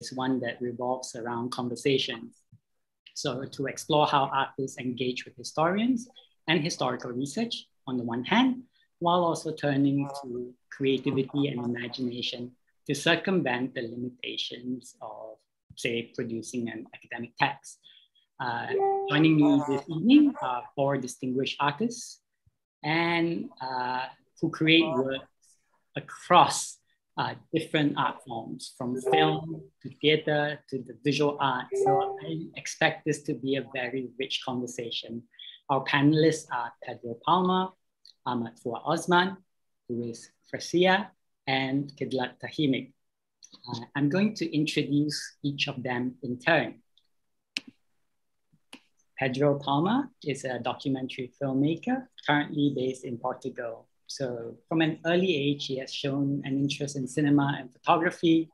is one that revolves around conversations. So to explore how artists engage with historians and historical research on the one hand, while also turning to creativity and imagination to circumvent the limitations of, say, producing an academic text. Uh, joining me this evening are four distinguished artists and uh, who create works across uh, different art forms, from film to theater to the visual art. So I expect this to be a very rich conversation. Our panelists are Pedro Palma, Ahmad Fuad Osman, Luis Francia, and Kidlat Tahimik. Uh, I'm going to introduce each of them in turn. Pedro Palma is a documentary filmmaker currently based in Portugal. So from an early age, he has shown an interest in cinema and photography.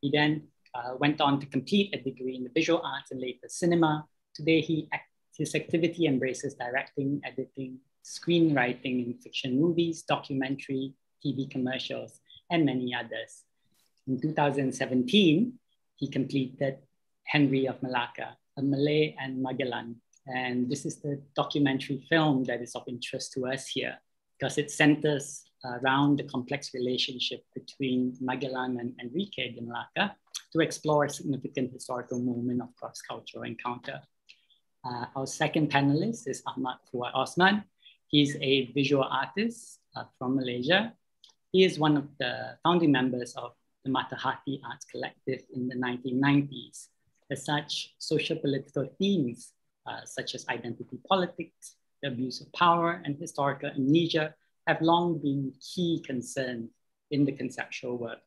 He then uh, went on to complete a degree in the visual arts and later cinema. Today, he his activity embraces directing, editing, screenwriting in fiction movies, documentary, TV commercials, and many others. In 2017, he completed Henry of Malacca, a Malay and Magellan. And this is the documentary film that is of interest to us here because it centers around the complex relationship between Magellan and Enrique de Malacca to explore a significant historical moment of cross-cultural encounter. Uh, our second panelist is Ahmad Fuad Osman. He's a visual artist uh, from Malaysia. He is one of the founding members of the Matahati Arts Collective in the 1990s. As such, social political themes uh, such as identity politics, the abuse of power, and historical amnesia have long been key concerns in the conceptual work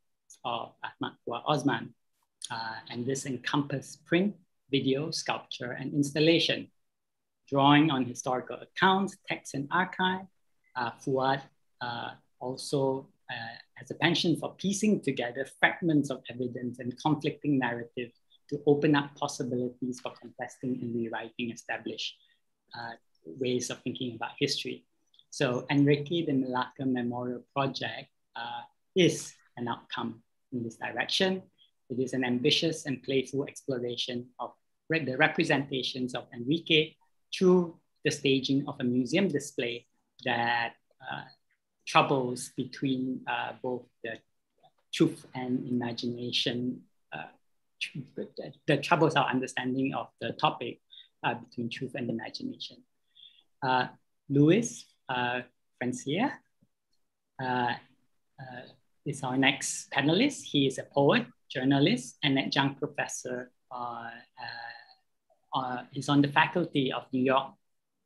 of Ahmad Fuad Osman. Uh, and this encompasses print, video, sculpture, and installation. Drawing on historical accounts, texts, and archive, uh, Fuad uh, also uh, has a penchant for piecing together fragments of evidence and conflicting narratives to open up possibilities for contesting and rewriting established uh, ways of thinking about history. So Enrique de Malacca Memorial Project uh, is an outcome in this direction. It is an ambitious and playful exploration of the representations of Enrique through the staging of a museum display that uh, troubles between uh, both the truth and imagination, uh, the troubles our understanding of the topic uh, between truth and imagination. Uh, Luis uh, Francia uh, is our next panelist. He is a poet, journalist, and adjunct professor. he's on the faculty of New York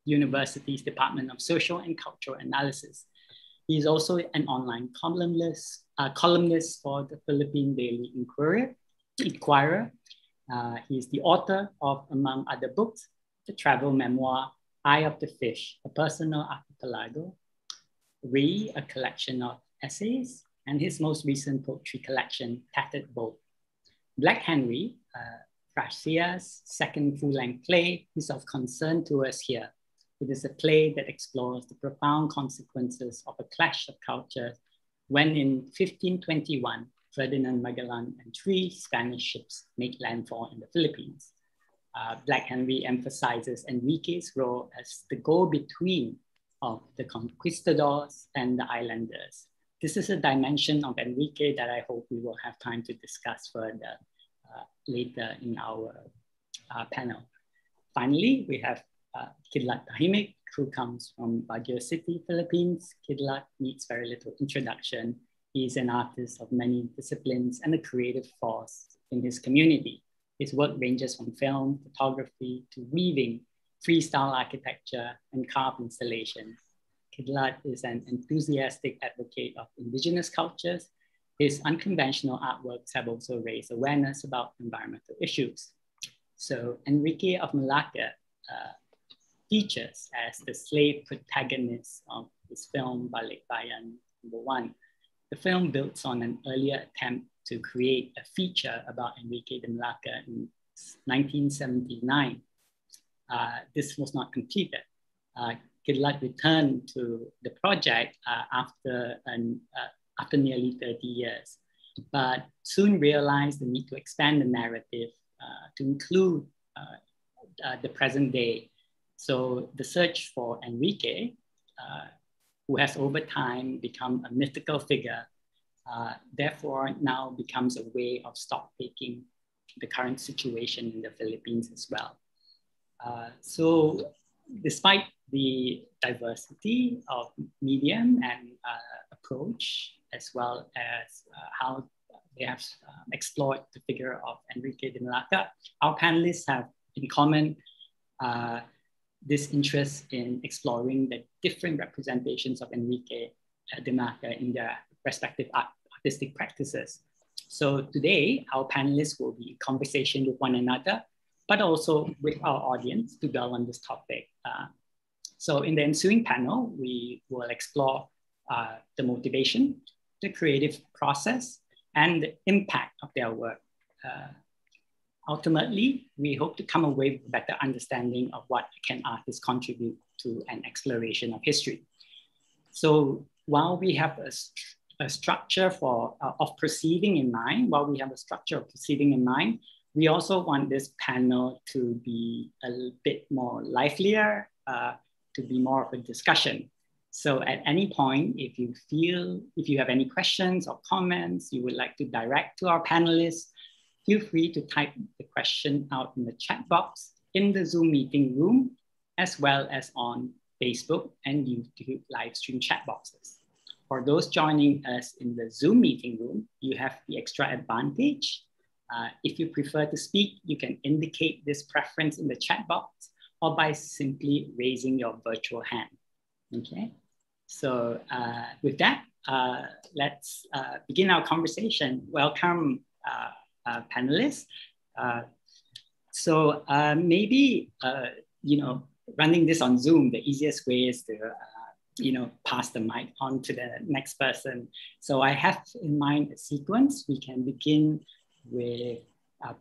University's Department of Social and Cultural Analysis. He's also an online columnist, uh, columnist for the Philippine Daily Inquirer. Inquirer. Uh, he's the author of, among other books, the travel memoir Eye of the Fish, a personal archipelago, Re, a collection of essays, and his most recent poetry collection, Tattered Boat. Black Henry, uh, second full-length play, is of concern to us here. It is a play that explores the profound consequences of a clash of cultures when in 1521, Ferdinand Magellan and three Spanish ships make landfall in the Philippines uh, Black Henry emphasizes Enrique's role as the go-between of the conquistadors and the islanders. This is a dimension of Enrique that I hope we will have time to discuss further uh, later in our uh, panel. Finally, we have uh, Kidlat Tahimik, who comes from Baguio City, Philippines. Kidlat needs very little introduction. He's an artist of many disciplines and a creative force in his community. His work ranges from film, photography to weaving, freestyle architecture, and carved installations. Kidlat is an enthusiastic advocate of indigenous cultures. His unconventional artworks have also raised awareness about environmental issues. So Enrique of Malacca uh, features as the slave protagonist of his film Balikbayan number one. The film builds on an earlier attempt to create a feature about Enrique de Malacca in 1979. Uh, this was not completed. Uh, returned to the project uh, after, an, uh, after nearly 30 years. but soon realized the need to expand the narrative uh, to include uh, the present day. So the search for Enrique, who has over time become a mythical figure, uh, therefore now becomes a way of stock taking the current situation in the Philippines as well. Uh, so despite the diversity of medium and uh, approach, as well as uh, how they have um, explored the figure of Enrique de Malacca, our panelists have in common uh, this interest in exploring the different representations of Enrique de Malacca in their respective art, artistic practices. So today, our panelists will be in conversation with one another, but also with our audience to dwell on this topic. Uh, so in the ensuing panel, we will explore uh, the motivation, the creative process, and the impact of their work. Uh, ultimately, we hope to come away with a better understanding of what can artists contribute to an exploration of history. So while we have a, a structure for, uh, of perceiving in mind, while we have a structure of perceiving in mind, we also want this panel to be a bit more livelier, uh, to be more of a discussion. So at any point, if you feel, if you have any questions or comments you would like to direct to our panelists, feel free to type the question out in the chat box in the Zoom meeting room, as well as on Facebook and YouTube live stream chat boxes. For those joining us in the Zoom meeting room, you have the extra advantage. Uh, if you prefer to speak, you can indicate this preference in the chat box or by simply raising your virtual hand. Okay. So uh, with that, uh, let's uh, begin our conversation. Welcome, uh, uh, panelists. So maybe, you know, running this on Zoom, the easiest way is to, you know, pass the mic on to the next person. So I have in mind a sequence. We can begin with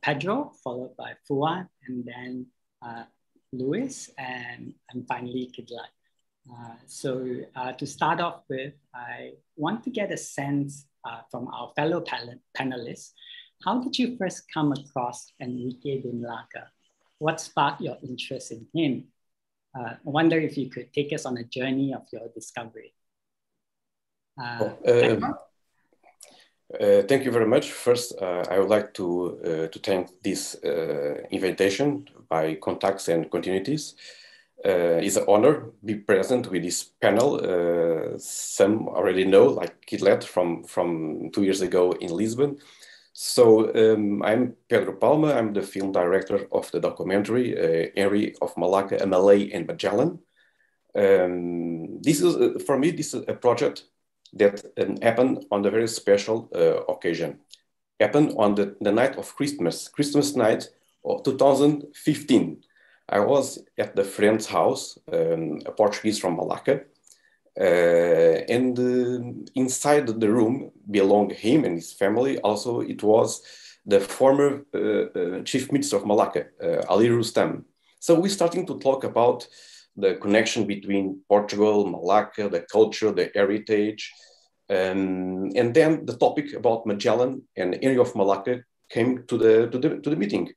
Pedro, followed by Fuad, and then Luis, and, and finally Kidlat. Uh, so uh, to start off with, I want to get a sense uh, from our fellow panelists. How did you first come across Enrique Malacca? What sparked your interest in him? Uh, I wonder if you could take us on a journey of your discovery. Uh, oh, um, thank you very much. First, I would like to, to thank this invitation by Contacts and Continuities uh, it's an honor to be present with this panel. Uh, some already know, like Kidlat from, from two years ago in Lisbon. So um, I'm Pedro Palma. I'm the film director of the documentary uh, Henry of Malacca, Malay and Magellan. Um, this is, uh, for me, this is a project that um, happened on a very special uh, occasion. Happened on the, the night of Christmas, Christmas night of 2015. I was at the friend's house, um, a Portuguese from Malacca, and uh, inside the room belonged him and his family. Also, it was the former uh, uh chief minister of Malacca, Ali Rustam. So we're starting to talk about the connection between Portugal, Malacca, the culture, the heritage, um, and then the topic about Magellan and area of Malacca came to the to the to the meeting.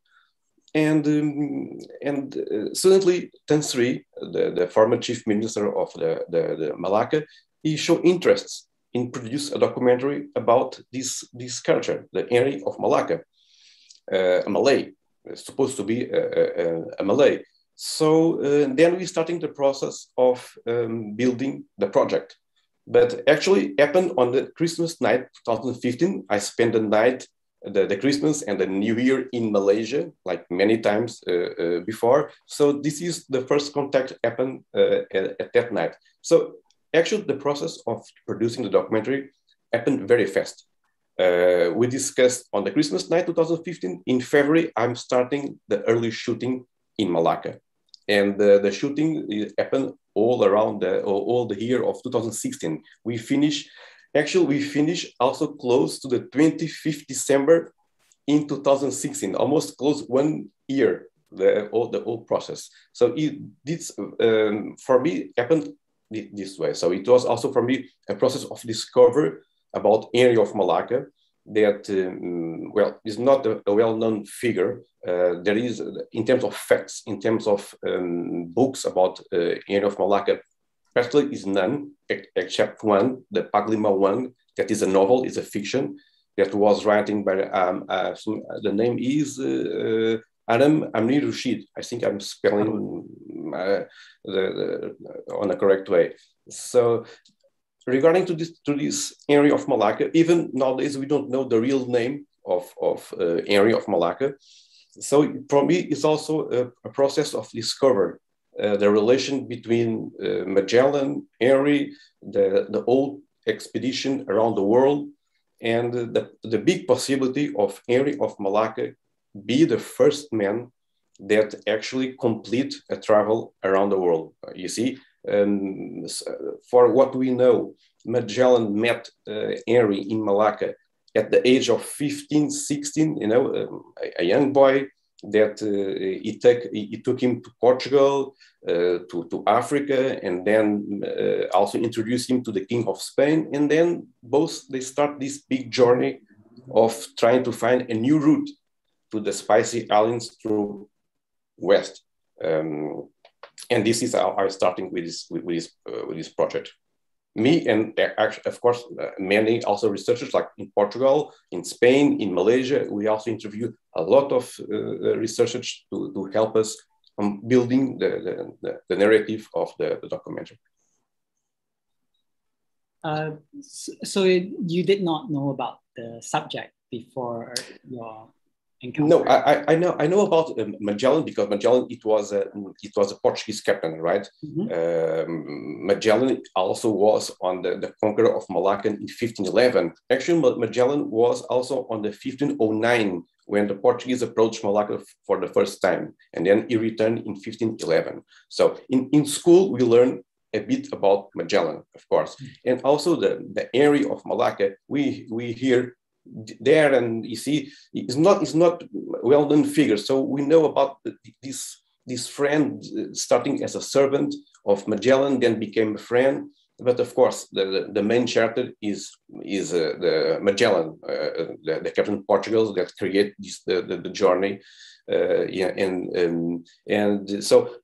And, um, and uh, suddenly, Tan Sri, the, the former chief minister of the, the, the Malacca, he showed interest in produce a documentary about this, this culture, the area of Malacca, uh, a Malay, supposed to be a, a, a Malay. So uh, then we're starting the process of um, building the project. But actually happened on the Christmas night 2015. I spent the night the, the Christmas and the New Year in Malaysia, like many times uh, uh, before. So this is the first contact happened uh, at, at, that night. So actually the process of producing the documentary happened very fast. Uh, we discussed on the Christmas night 2015. In February, I'm starting the early shooting in Malacca. And the shooting happened all around the, all the year of 2016. We finished Actually, we finished also close to the 25th December in 2016, almost close one year, the whole, the whole process. So it did, um, for me happened this way. So it was also for me a process of discovery about area of Malacca. that, um, well, is not a, a well-known figure. Uh, there is, in terms of facts, in terms of um, books about uh, Henry of Malacca, practically is none, except one, the Panglima Awang, that is a novel, is a fiction, that was writing by, um, uh, the name is uh, Aram Amri Rushid. I think I'm spelling uh, the, the, on the correct way. So regarding to this, to this Henry of Malacca, even nowadays we don't know the real name of, of uh, Henry of Malacca. So for me, it's also a, a process of discovery. Uh, the relation between uh, Magellan, Henry, the, the old expedition around the world, and the, the big possibility of Henry of Malacca be the first man that actually complete a travel around the world. You see, um, for what we know, Magellan met uh, Henry in Malacca at the age of 15, 16, you know, um, a, a, young boy that he, took, he took him to Portugal, uh, to, to Africa, and then uh, also introduced him to the King of Spain. And then both, they start this big journey of trying to find a new route to the spicy islands through west. Um, and this is our, starting with this with, with this uh, with this project. Me and uh, of course, uh, many also researchers like in Portugal, in Spain, in Malaysia. We also interview a lot of uh, researchers to, to help us on building the, the, the narrative of the, the documentary. Uh, so you did not know about the subject before your no, I, I know I know about um, Magellan because Magellan it was a it was a Portuguese captain, right? Mm-hmm. Um, Magellan also was on the, the conqueror of Malacca in 1511. Actually, Magellan was also on the 1509 when the Portuguese approached Malacca for the first time, and then he returned in 1511. So in, in school we learn a bit about Magellan, of course, mm-hmm. and also the, the area of Malacca. We we hear there and you see it's not it's not well known figure so we know about this this friend uh, starting as a servant of magellan then became a friend. But of course the, the, the main character is is uh, the magellan uh, the, the, captain portugal that create this the, the, the journey uh, yeah and um, and so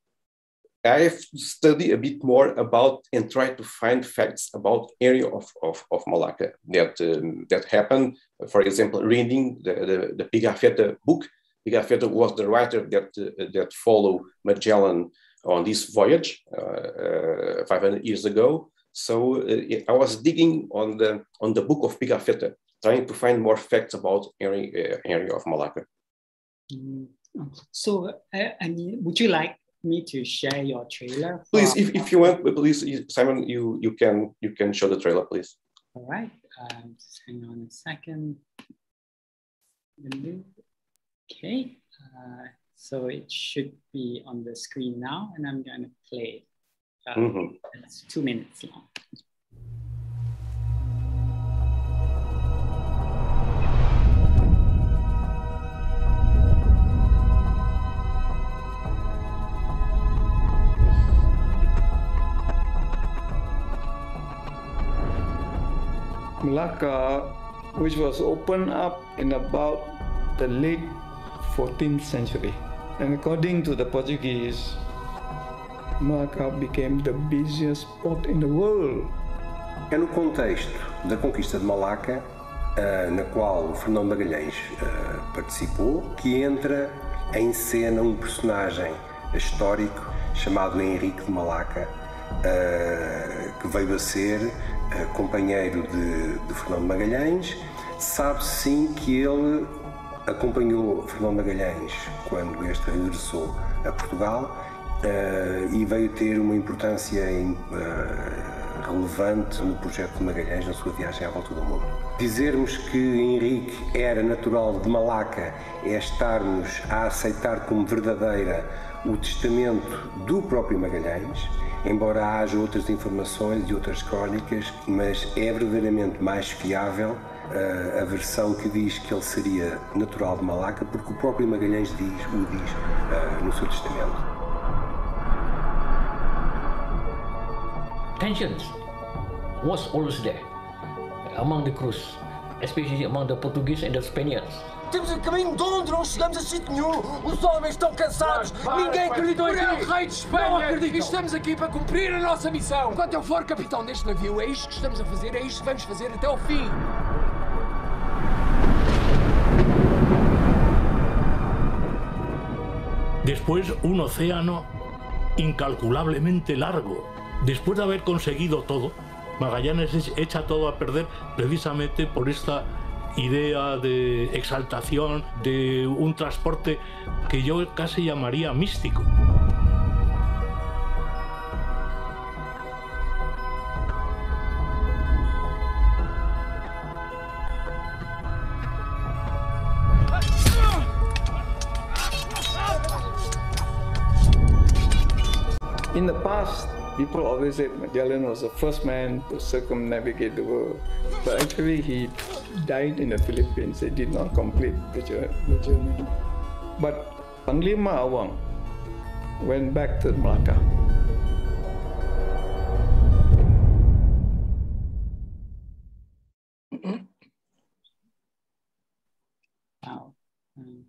I've studied a bit more about and tried to find facts about area of, of, of Malacca that, um, that happened. For example, reading the, the, the Pigafetta book. Pigafetta was the writer that, uh, that followed Magellan on this voyage uh, uh, 500 years ago. So uh, I was digging on the, on the book of Pigafetta, trying to find more facts about area, uh, area of Malacca. Mm. So, uh, I would you like me to share your trailer? Please, if, if you want, please, Simon, you you can you can show the trailer, please. All right. Um, just hang on a second. Okay. Uh, so it should be on the screen now, and I'm going to play. Uh, mm -hmm. It's two minutes long. Malacca, which was opened up in about the late 14th century. And according to the Portuguese, Malacca became the busiest port in the world. É no contexto da conquista de Malaca, uh, na qual Fernão Magalhães uh, participou, que entra em cena um personagem histórico chamado Henrique de Malaca, uh, que veio a ser companheiro de, de Fernando Magalhães. Sabe-se sim que ele acompanhou Fernando Magalhães quando este regressou a Portugal uh, e veio ter uma importância em, uh, relevante no projeto de Magalhães na sua viagem à volta do mundo. Dizermos que Henrique era natural de Malaca é estarmos a aceitar como verdadeira o testamento do próprio Magalhães embora haja outras informações e outras crónicas, mas é verdadeiramente mais fiável uh, a versão que diz que ele seria natural de Malaca, porque o próprio Magalhães diz, o diz uh, no seu testamento. Tensions was always there among the crews especially among the Portuguese and the Spaniards. Temos a caminho de onde não chegamos a sítio nenhum. Os homens estão cansados. Ninguém acreditou em ti. Rei de Espanha. E estamos aqui para cumprir a nossa missão. Enquanto eu for capitão deste navio, é isto que estamos a fazer, é isto que vamos fazer até ao fim. Después un océano incalculablemente largo. Después de haber conseguido todo, Magallanes echa todo a perder precisamente por esta idea de exaltación, de un transporte que yo casi llamaría místico. In the past, people always say Magellan was the first man to circumnavigate the world. But actually, he died in the Philippines. They did not complete the journey. But Panglima Awang went back to Malacca. Wow. Um,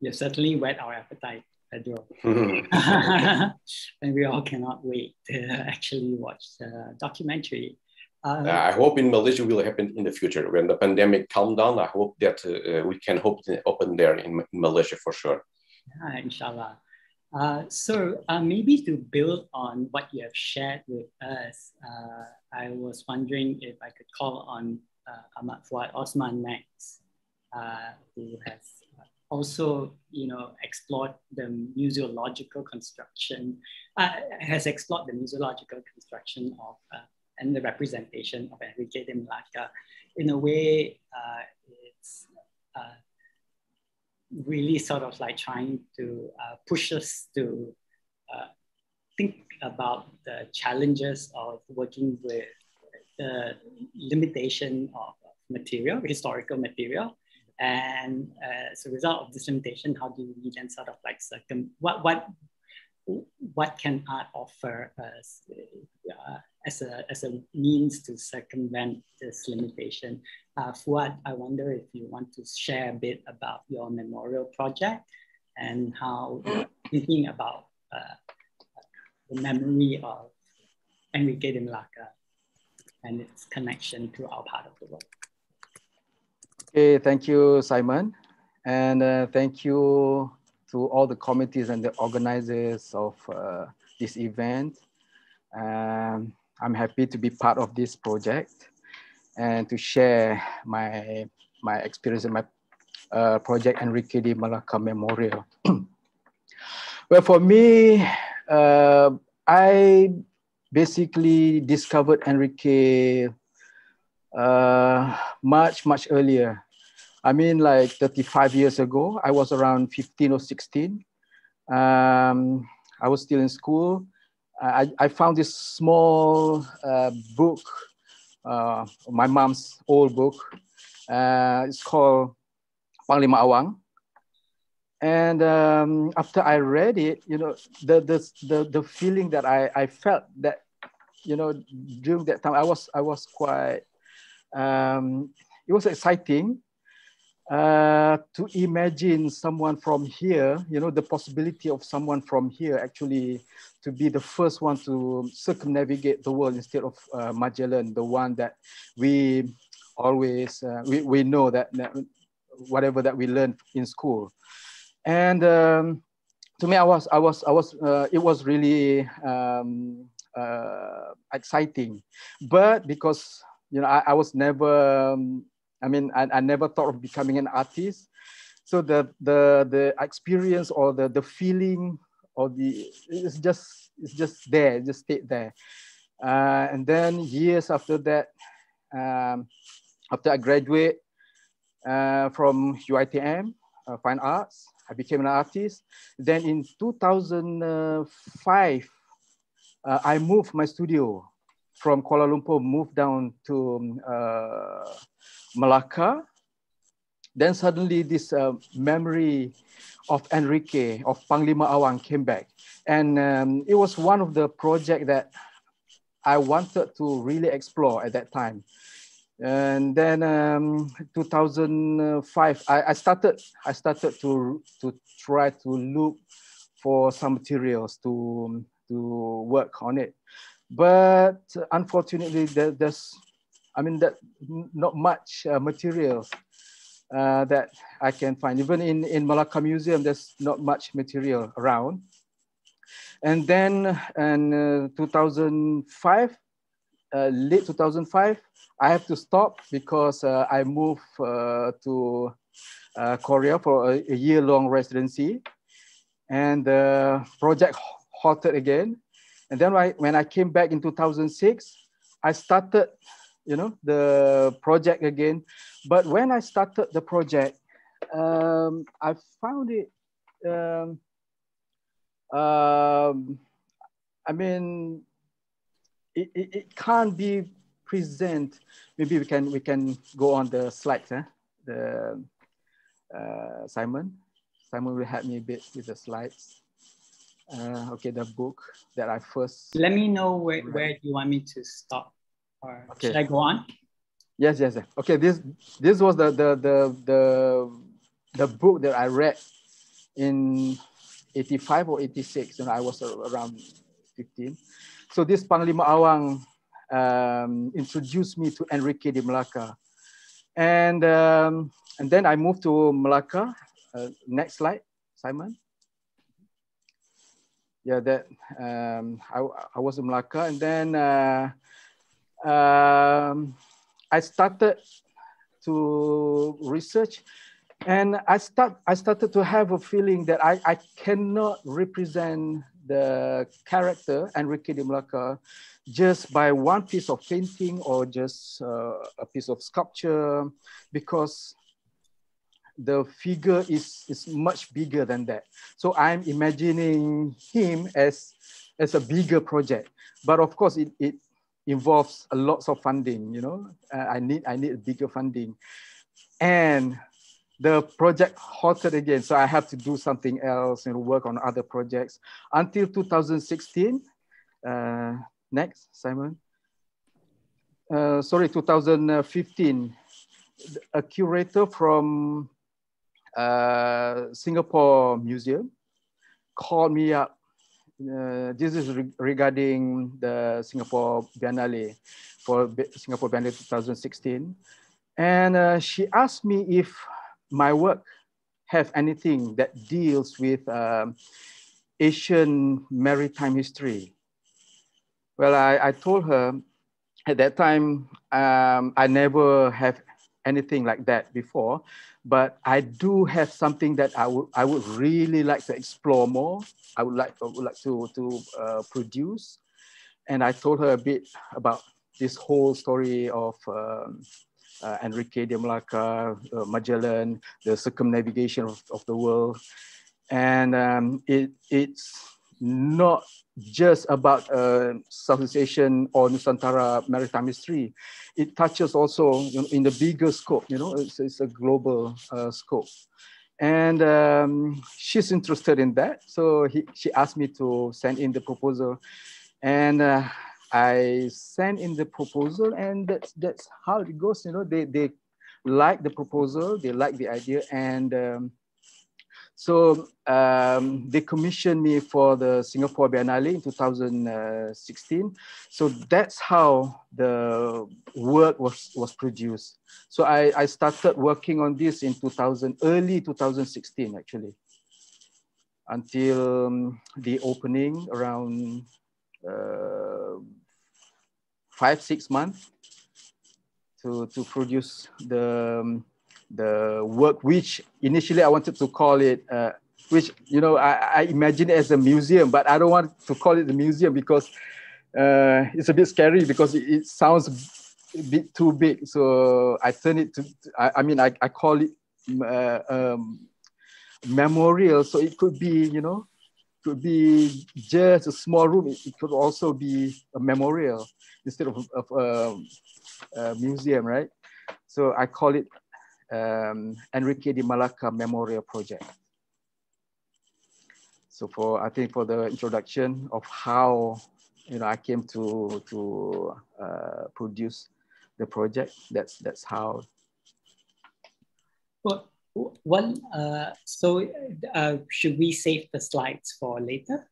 you certainly whet our appetite. Pedro. and we all cannot wait to actually watch the documentary. Uh, I hope in Malaysia will happen in the future when the pandemic calm down. I hope that uh, we can hope to open there in, in Malaysia for sure. Yeah, inshallah. Uh, so uh, maybe to build on what you have shared with us, uh, I was wondering if I could call on uh, Ahmad Fuad Osman next, who has also, you know, explored the museological construction, uh, has explored the museological construction of uh, and the representation of Enrique de Malacca. In a way, uh, it's uh, really sort of like trying to uh, push us to uh, think about the challenges of working with the limitation of material, historical material, and uh, as a result of this limitation, how do we then sort of like circum what what what can art offer us uh, as a as a means to circumvent this limitation? Uh, Fuad, I wonder if you want to share a bit about your memorial project and how you're thinking about uh, the memory of Enrique de Malacca and its connection to our part of the world. Okay, thank you, Simon. And uh, thank you to all the committees and the organizers of uh, this event. Um, I'm happy to be part of this project and to share my, my experience in my uh, project Enrique de Malacca Memorial. well, for me, uh, I basically discovered Enrique uh, much, much earlier. I mean, like 35 years ago, I was around 15 or 16. Um, I was still in school. I, I found this small uh, book, uh, my mom's old book. Uh, it's called Panglima Awang. And um, after I read it, you know, the, the, the, the feeling that I, I felt that, you know, during that time, I was, I was quite um, it was exciting uh, to imagine someone from here, you know, the possibility of someone from here actually to be the first one to circumnavigate the world instead of uh, Magellan, the one that we always, uh, we, we know that, that, whatever that we learned in school. And um, to me, I was, I was, I was, uh, it was really um, uh, exciting. But because you know, I, I was never, um, I mean, I, I never thought of becoming an artist. So the, the, the experience or the, the feeling or the, it's just, it's just there, just stayed there. Uh, and then years after that, um, after I graduate uh, from UITM, uh, Fine Arts, I became an artist. Then in 2005, uh, I moved my studio from Kuala Lumpur moved down to uh, Malacca. Then suddenly this uh, memory of Enrique, of Panglima Awang came back. And um, it was one of the projects that I wanted to really explore at that time. And then um, 2005, I, I started I started to to try to look for some materials to to work on it, but unfortunately there, there's I mean that not much uh, uh, that I can find. Even in in Malacca Museum, there's not much material around. And then in uh, 2005, uh, late 2005, I have to stop because uh, I moved to Korea for a, a year-long residency, and the project halted again. And then I, when I came back in 2006, I started, you know, the project again. But when I started the project, um, I found it. Um, um, I mean, it, it, it can't be present. Maybe we can we can go on the slides. Eh? The uh, Simon, Simon will help me a bit with the slides. Uh, okay, the book that I first. Let me know where, where you want me to stop, or okay. should I go on? Yes, yes, yes. Okay, this this was the the the the the book that I read in 85 or 86, and I was around 15. So this Panglima Awang um, introduced me to Enrique de Malacca. And, um, and then I moved to Malacca. Uh, next slide, Simon. Yeah, that um, I, I was in Malacca. And then uh, um, I started to research and I start I started to have a feeling that I, I cannot represent the character Enrique de Malacca just by one piece of painting or just uh, a piece of sculpture because the figure is, is much bigger than that. So I'm imagining him as, as a bigger project. But of course, it, it involves a lots of funding, you know, uh, I need I need bigger funding. And the project halted again. So I have to do something else and work on other projects until 2016. Uh, next, Simon. Uh, sorry, 2015. A curator from uh, Singapore Museum called me up. Uh, this is re regarding the Singapore Biennale for Singapore Biennale 2016. And uh, she asked me if my work have anything that deals with um, Asian maritime history? Well, I, I told her at that time, um, I never have anything like that before, but I do have something that I would, I would really like to explore more. I would like, I would like to, to uh, produce. And I told her a bit about this whole story of um, uh, Enrique de Malacca, uh, Magellan, the circumnavigation of, of the world. And um, it, it's not just about uh, Southeast Asian or Nusantara maritime history. It touches also you know, in the bigger scope, you know, it's, it's a global uh, scope. And um, she's interested in that. So he, she asked me to send in the proposal. And uh, I sent in the proposal and that's, that's how it goes. You know, they, they like the proposal, they like the idea. And um, so um, they commissioned me for the Singapore Biennale in 2016. So that's how the work was, was produced. So I, I started working on this in 2000, early 2016 actually, until um, the opening around uh, five, six months to, to produce the, um, the work, which initially I wanted to call it, uh, which, you know, I, I imagine as a museum, but I don't want to call it a museum because uh, it's a bit scary because it, it, sounds a bit too big. So I turn it to, I, I mean, I, I call it uh, um, memorial. So it could be, you know, could be just a small room. It, it could also be a memorial instead of, of um, a museum, right? So I call it um, Enrique de Malacca Memorial Project. So for, I think for the introduction of how, you know, I came to, to uh, produce the project. That's that's how. Well, well uh, so uh, should we save the slides for later?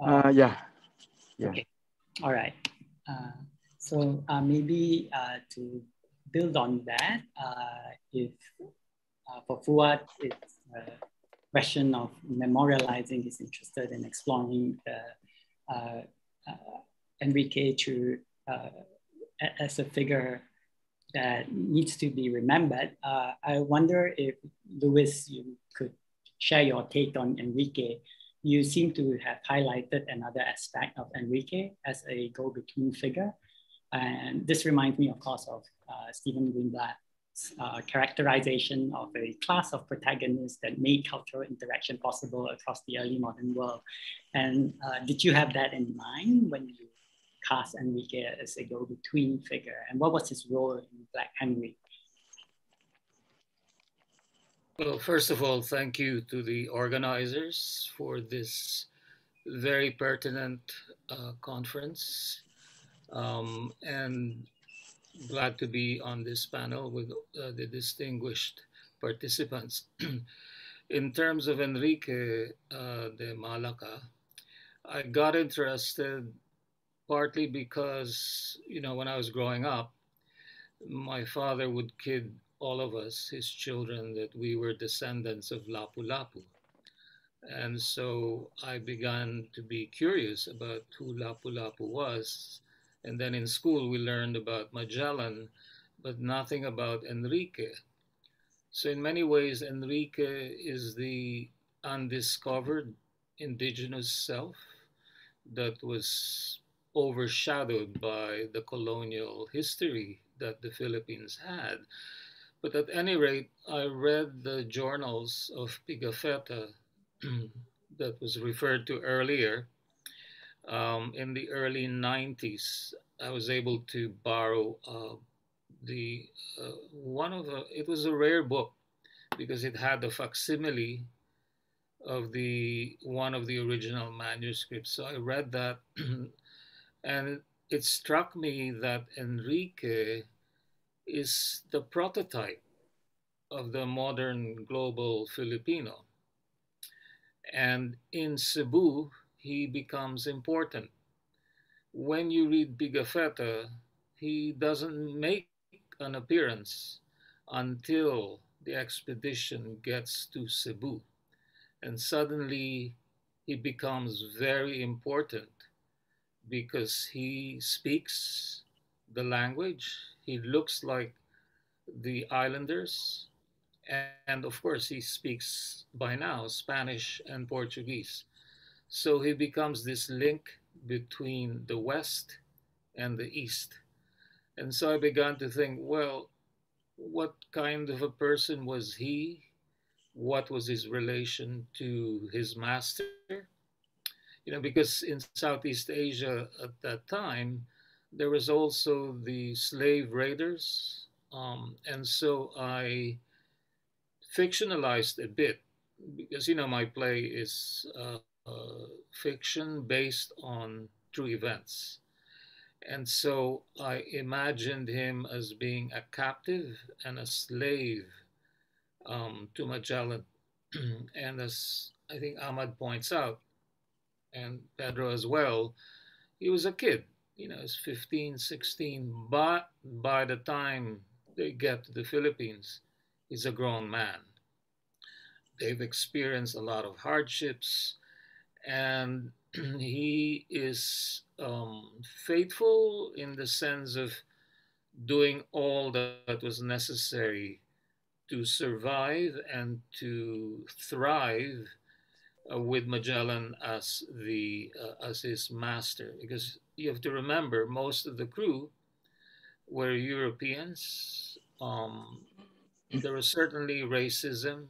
Uh, yeah. Yeah. Okay. All right. Uh, so uh, maybe uh, to build on that, uh, if uh, for Fuad, it's a question of memorializing, he's interested in exploring uh, uh, Enrique to, as a figure that needs to be remembered. I wonder if, Luis, you could share your take on Enrique you seem to have highlighted another aspect of Enrique as a go-between figure. And this reminds me, of course, of uh, Stephen Greenblatt's uh, characterization of a class of protagonists that made cultural interaction possible across the early modern world. And uh, did you have that in mind when you cast Enrique as a go-between figure? And what was his role in Black Henry? Well, first of all, thank you to the organizers for this very pertinent uh, conference. Um, and glad to be on this panel with uh, the distinguished participants. In terms of Enrique uh, de Malacca, I got interested partly because, you know, when I was growing up, my father would kid all of us, his children, that we were descendants of Lapu Lapu. And so I began to be curious about who Lapu Lapu was. And then in school, we learned about Magellan, but nothing about Enrique. So, in many ways, Enrique is the undiscovered indigenous self that was overshadowed by the colonial history that the Philippines had. But at any rate, I read the journals of Pigafetta that was referred to earlier. Um, in the early 90s, I was able to borrow uh, the uh, one of the, it was a rare book because it had a facsimile of the one of the original manuscripts. So I read that and it struck me that Enrique is the prototype of the modern global Filipino. And in Cebu, he becomes important. When you read Pigafetta, he doesn't make an appearance until the expedition gets to Cebu. And suddenly he becomes very important because he speaks the language, he looks like the islanders. And of course, he speaks by now Spanish and Portuguese. So he becomes this link between the West and the East. And so I began to think, well, what kind of a person was he? What was his relation to his master? You know, because in Southeast Asia at that time, there was also the slave raiders. Um, and so I fictionalized a bit because, you know, my play is uh, fiction based on true events. And so I imagined him as being a captive and a slave um, to Magellan. and as I think Ahmad points out, and Pedro as well, he was a kid you know, he's 15, 16, but by the time they get to the Philippines, he's a grown man. They've experienced a lot of hardships, and he is um, faithful in the sense of doing all that was necessary to survive and to thrive uh, with Magellan as the uh, as his master because you have to remember most of the crew were Europeans. Um, there was certainly racism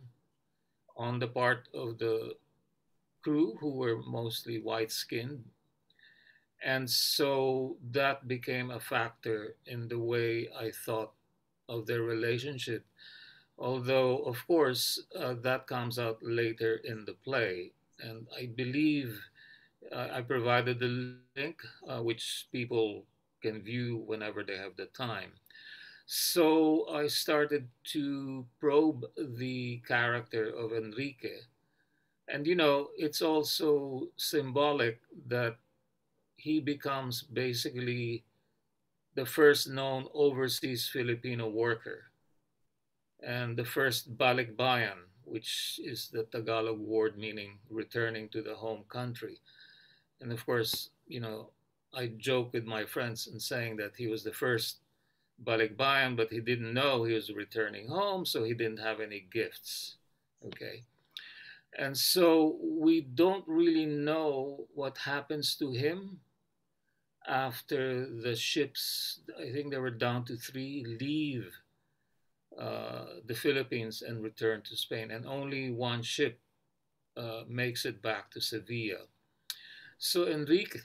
on the part of the crew who were mostly white skinned. And so that became a factor in the way I thought of their relationship. Although, of course, uh, that comes out later in the play. And I believe uh, I provided the link, uh, which people can view whenever they have the time. So I started to probe the character of Enrique. And you know, it's also symbolic that he becomes basically the first known overseas Filipino worker and the first balikbayan, which is the Tagalog word meaning returning to the home country. And of course, you know, I joke with my friends in saying that he was the first balikbayan, but he didn't know he was returning home, so he didn't have any gifts. Okay. And so we don't really know what happens to him after the ships, I think they were down to three, leave uh, the Philippines and return to Spain. And only one ship uh, makes it back to Sevilla. So Enrique,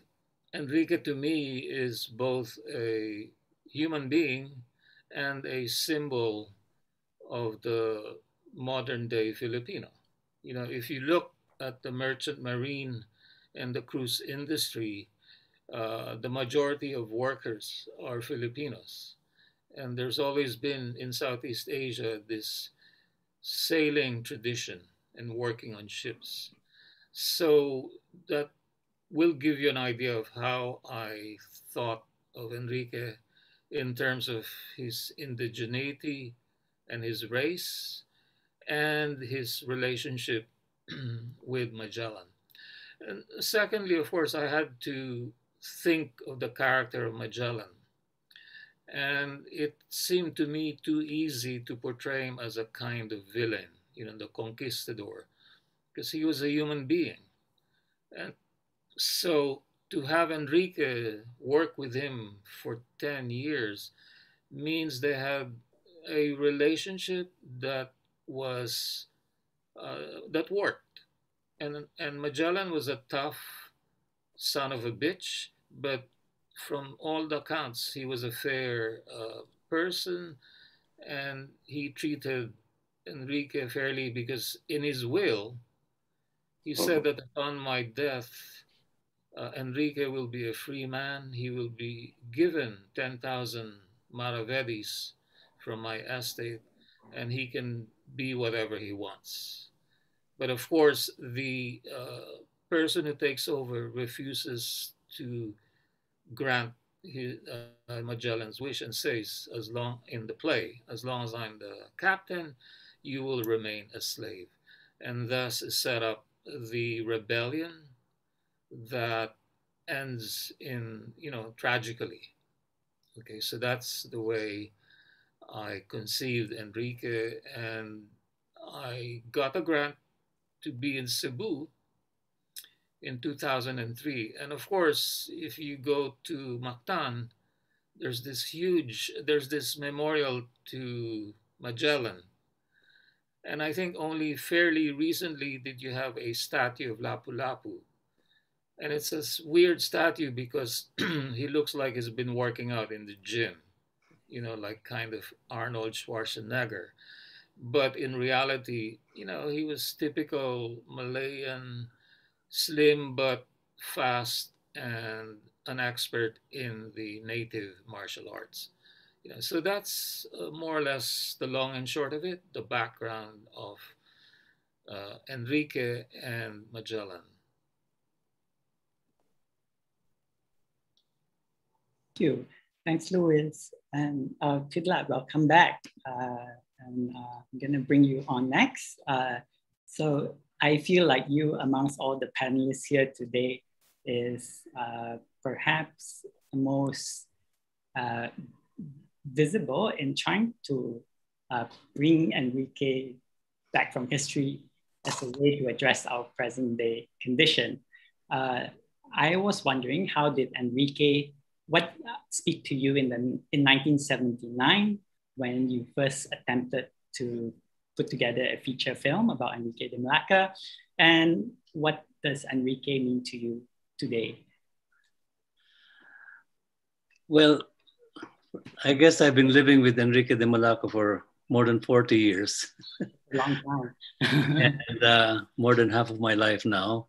Enrique to me is both a human being and a symbol of the modern day Filipino. You know, if you look at the merchant marine and the cruise industry, uh, the majority of workers are Filipinos. And there's always been in Southeast Asia this sailing tradition and working on ships. So that will give you an idea of how I thought of Enrique in terms of his indigeneity and his race and his relationship with Magellan. And secondly, of course, I had to think of the character of Magellan. And it seemed to me too easy to portray him as a kind of villain, you know, the conquistador, because he was a human being. And so to have Enrique work with him for 10 years means they had a relationship that was uh, that worked and and Magellan was a tough son of a bitch but from all the accounts he was a fair uh, person and he treated Enrique fairly because in his will he said that upon my death uh, Enrique will be a free man. He will be given 10,000 maravedis from my estate, and he can be whatever he wants. But of course, the uh, person who takes over refuses to grant his, uh, Magellan's wish and says, as long in the play, as long as I'm the captain, you will remain a slave. And thus is set up the rebellion that ends in, you know, tragically. Okay, so that's the way I conceived Enrique, and I got a grant to be in Cebu in 2003. And of course, if you go to Mactan, there's this huge, there's this memorial to Magellan. And I think only fairly recently did you have a statue of Lapu-Lapu and it's a weird statue because he looks like he's been working out in the gym, you know, like kind of Arnold Schwarzenegger. But in reality, you know, he was typical Malayan, slim but fast and an expert in the native martial arts. You know, so that's uh, more or less the long and short of it, the background of uh, Enrique and Magellan. Thank you. Thanks, Luis. And uh, Kidlat, welcome back. Uh, and uh, I'm going to bring you on next. Uh, so I feel like you, amongst all the panelists here today, is uh, perhaps the most uh, visible in trying to uh, bring Enrique back from history as a way to address our present day condition. I was wondering how did Enrique what speak to you in the in 1979 when you first attempted to put together a feature film about Enrique de Malacca, and what does Enrique mean to you today? Well, I guess I've been living with Enrique de Malacca for more than 40 years. Long time. and uh, more than half of my life now.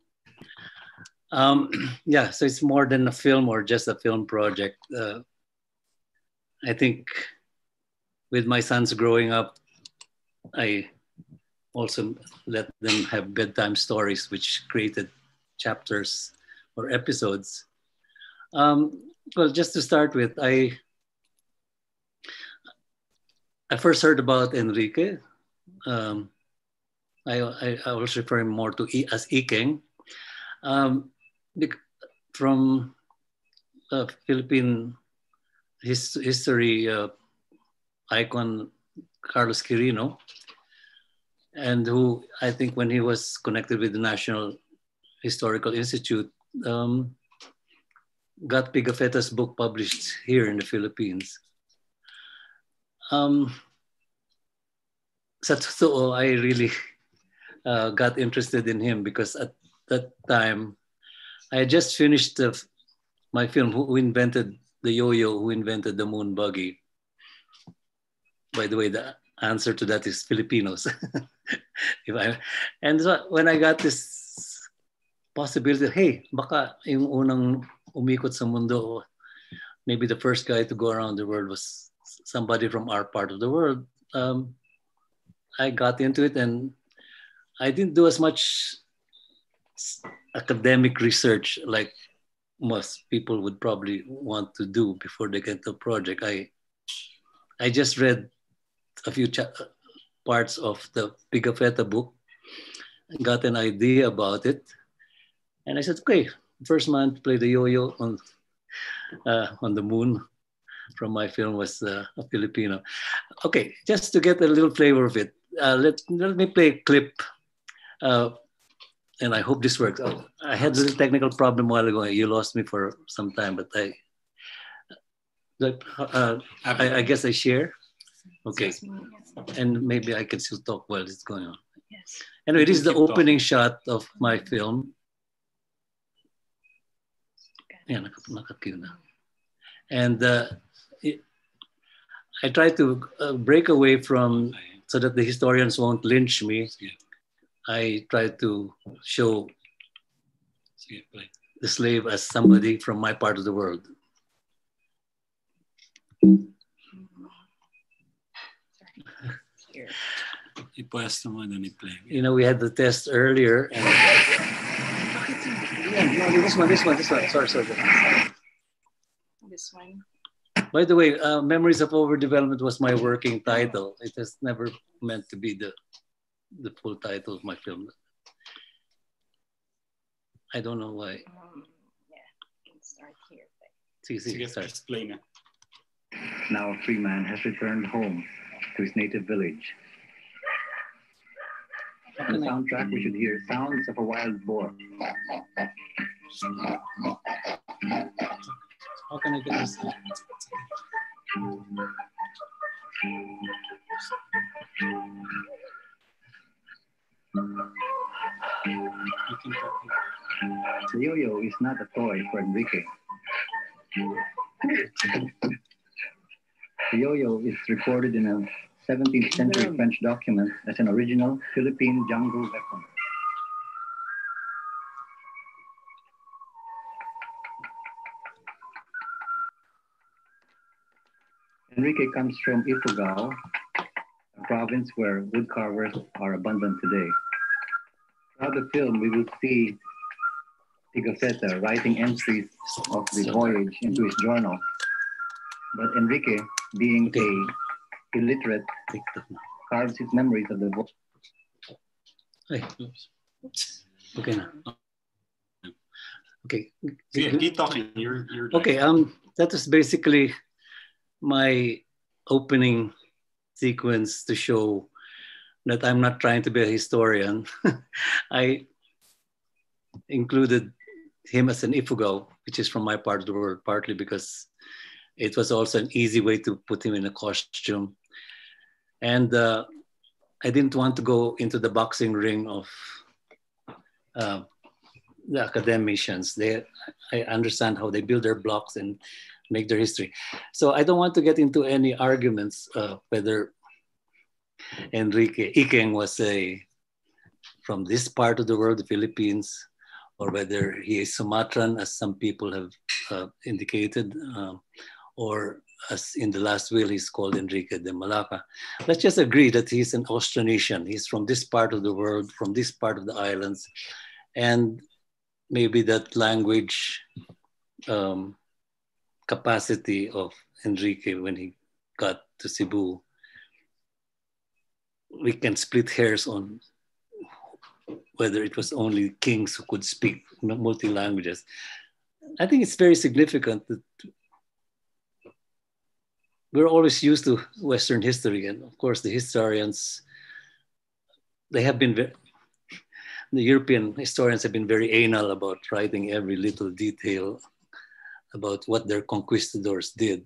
Um, yeah, so it's more than a film or just a film project. Uh, I think with my sons growing up, I also let them have bedtime stories, which created chapters or episodes. Um, well, just to start with, I I first heard about Enrique. Um, I, I, I was referring more to e, as Ikeng um, from uh, Philippine his, history uh, icon Carlos Quirino, and who I think when he was connected with the National Historical Institute, um, got Pigafetta's book published here in the Philippines. Um, sa totoo, I really uh, got interested in him because at that time, I had just finished the, my film, Who Invented the Yo-Yo, Who Invented the Moon Buggy. By the way, the answer to that is Filipinos. if I, and so when I got this possibility, hey, baka yung unang umikot sa mundo, maybe the first guy to go around the world was somebody from our part of the world. Um, I got into it and I didn't do as much academic research like most people would probably want to do before they get the project. I I just read a few parts of the Pigafetta book, and got an idea about it, and I said, okay, first man to play the yo-yo on uh, on the moon from my film was uh, a Filipino. Okay, just to get a little flavor of it, uh, let, let me play a clip. And I hope this works. Oh, I had a little technical problem a while ago. You lost me for some time, but I, uh, I, I, guess I share. Okay, and maybe I can still talk while it's going on. Yes. Anyway, this is the opening talking. shot of my film. Yeah, and uh, it, I try to uh, break away from so that the historians won't lynch me. I try to show the slave as somebody from my part of the world. You know, we had the test earlier. And... Yeah, no, this one, this one, this one. Sorry, sorry. This one. By the way, uh, Memories of Overdevelopment was my working title. It has never meant to be the, the full title of my film. I don't know why. Um, yeah, can start here. See, see, start. Explain it. Now a free man has returned home to his native village. On the soundtrack, we should hear sounds of a wild boar. How can I get this? The yo-yo is not a toy for Enrique. the yo-yo is recorded in a 17th century French document as an original Philippine jungle weapon. Enrique comes from Ifugao, province where woodcarvers are abundant today. Throughout the film, we will see Pigafetta writing entries of the voyage into his journal. But Enrique, being a illiterate, carves his memories of the voyage. Hey. Okay. Okay. Yeah, keep talking. You're, you're okay. Um, that is basically my opening sequence to show that I'm not trying to be a historian. I included him as an Ifugao, which is from my part of the world, partly because it was also an easy way to put him in a costume. And uh, I didn't want to go into the boxing ring of uh, the academicians. They, I understand how they build their blocks and make their history. So I don't want to get into any arguments uh, whether Enrique Ikeng was a from this part of the world, the Philippines, or whether he is Sumatran, as some people have uh, indicated, uh, or as in the last will, he's called Enrique de Malacca. Let's just agree that he's an Austronesian. He's from this part of the world, from this part of the islands. And maybe that language um, capacity of Enrique when he got to Cebu, we can split hairs on whether it was only kings who could speak multi languages. I think it's very significant that we're always used to Western history, and of course, the historians they have been very, the European historians have been very anal about writing every little detail about what their conquistadors did.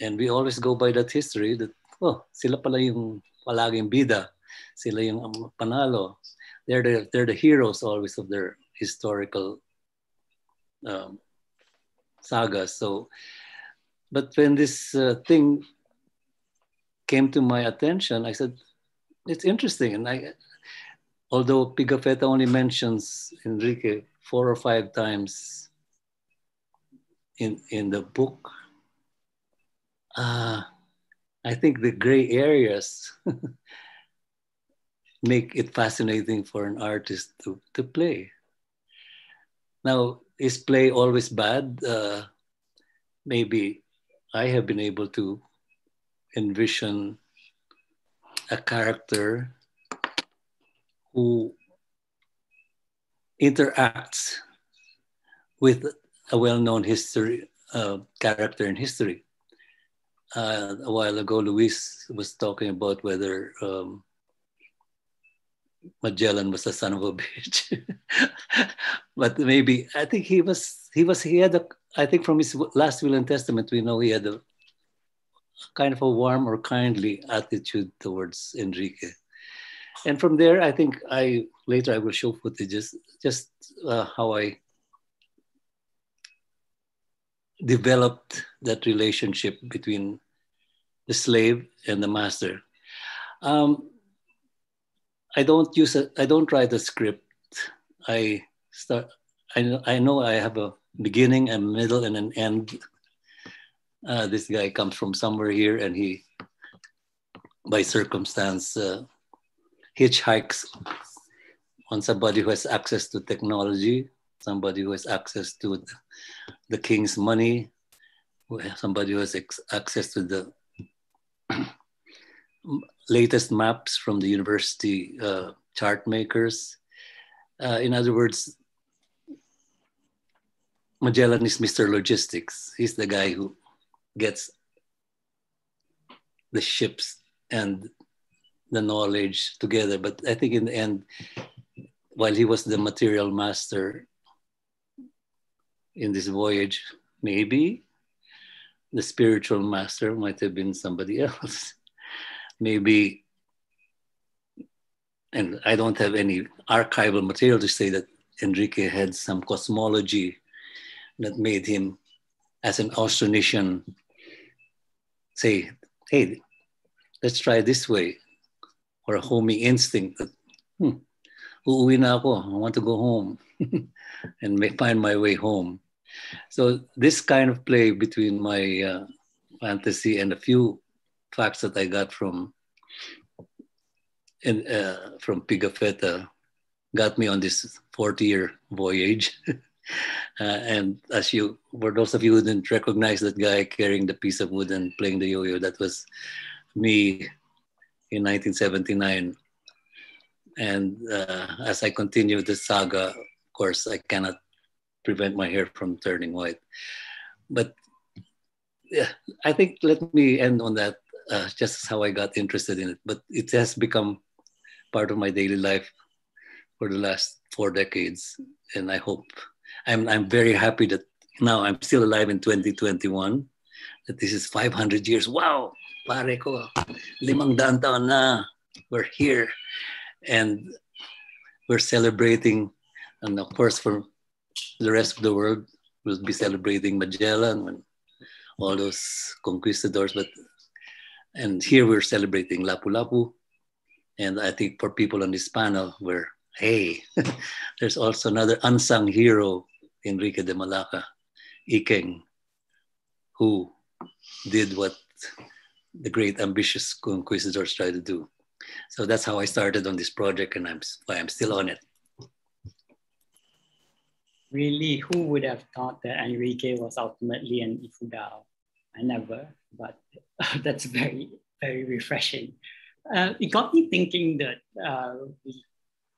And we always go by that history that, oh, sila pala yung palaging bida, sila yung panalo. They're the, they're the heroes always of their historical um. So, but when this uh, thing came to my attention, I said, it's interesting. And I, although Pigafetta only mentions Enrique four or five times in, in the book, uh, I think the gray areas make it fascinating for an artist to, to play. Now, is play always bad? Uh, maybe I have been able to envision a character who interacts with a well-known history uh, character in history. Uh, a while ago, Luis was talking about whether um, Magellan was the son of a bitch. but maybe I think he was he was he had a I think from his last will and testament we know he had a kind of a warm or kindly attitude towards Enrique. And from there, I think I later I will show footages just uh, how I developed that relationship between the slave and the master. Um, I don't use it. I don't write a script. I start. I I know I have a beginning, a middle, and an end. Uh, this guy comes from somewhere here, and he, by circumstance, uh, hitchhikes on somebody who has access to technology, somebody who has access to the king's money, somebody who has access to the latest maps from the university uh, chart makers. Uh, in other words, Magellan is Mr. Logistics. He's the guy who gets the ships and the knowledge together. But I think in the end, while he was the material master in this voyage, maybe the spiritual master might have been somebody else maybe, and I don't have any archival material to say that Enrique had some cosmology that made him, as an Austronesian, say, hey, let's try this way, or a homing instinct that, hmm, I want to go home and may find my way home. So this kind of play between my uh, fantasy and a few facts that I got from in, uh, from Pigafetta got me on this 40 year voyage. uh, and as you, for those of you who didn't recognize that guy carrying the piece of wood and playing the yo-yo, that was me in 1979. And uh, as I continue the saga, of course, I cannot prevent my hair from turning white. But yeah, I think let me end on that uh, just how I got interested in it. But it has become part of my daily life for the last four decades, and I hope I'm I'm very happy that now I'm still alive in 2021. That this is 500 years. Wow, pare ko, limang daan na. We're here, and we're celebrating, and of course for the rest of the world, we'll be celebrating Magellan and all those conquistadors. But and here we're celebrating Lapu-Lapu. And I think for people on this panel, we're, hey, there's also another unsung hero, Enrique de Malacca, Ikeng, who did what the great ambitious conquistadors try to do. So that's how I started on this project, and I'm why I'm still on it. Really, who would have thought that Enrique was ultimately an Ifugao? I never, but that's very, very refreshing. Uh, it got me thinking that uh, we,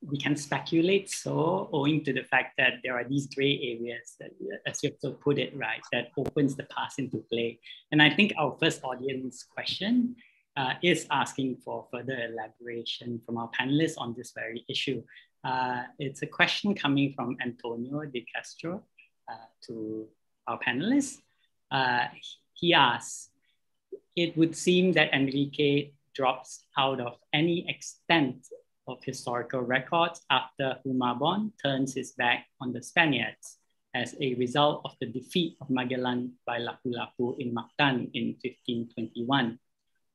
we can speculate so owing to the fact that there are these gray areas that, as you so put it right, that opens the past into play. And I think our first audience question uh, is asking for further elaboration from our panelists on this very issue. Uh, it's a question coming from Antonio De Castro uh, to our panelists. Uh, he asks, it would seem that Enrique drops out of any extent of historical records after Humabon turns his back on the Spaniards as a result of the defeat of Magellan by Lapu-Lapu in Mactan in 1521.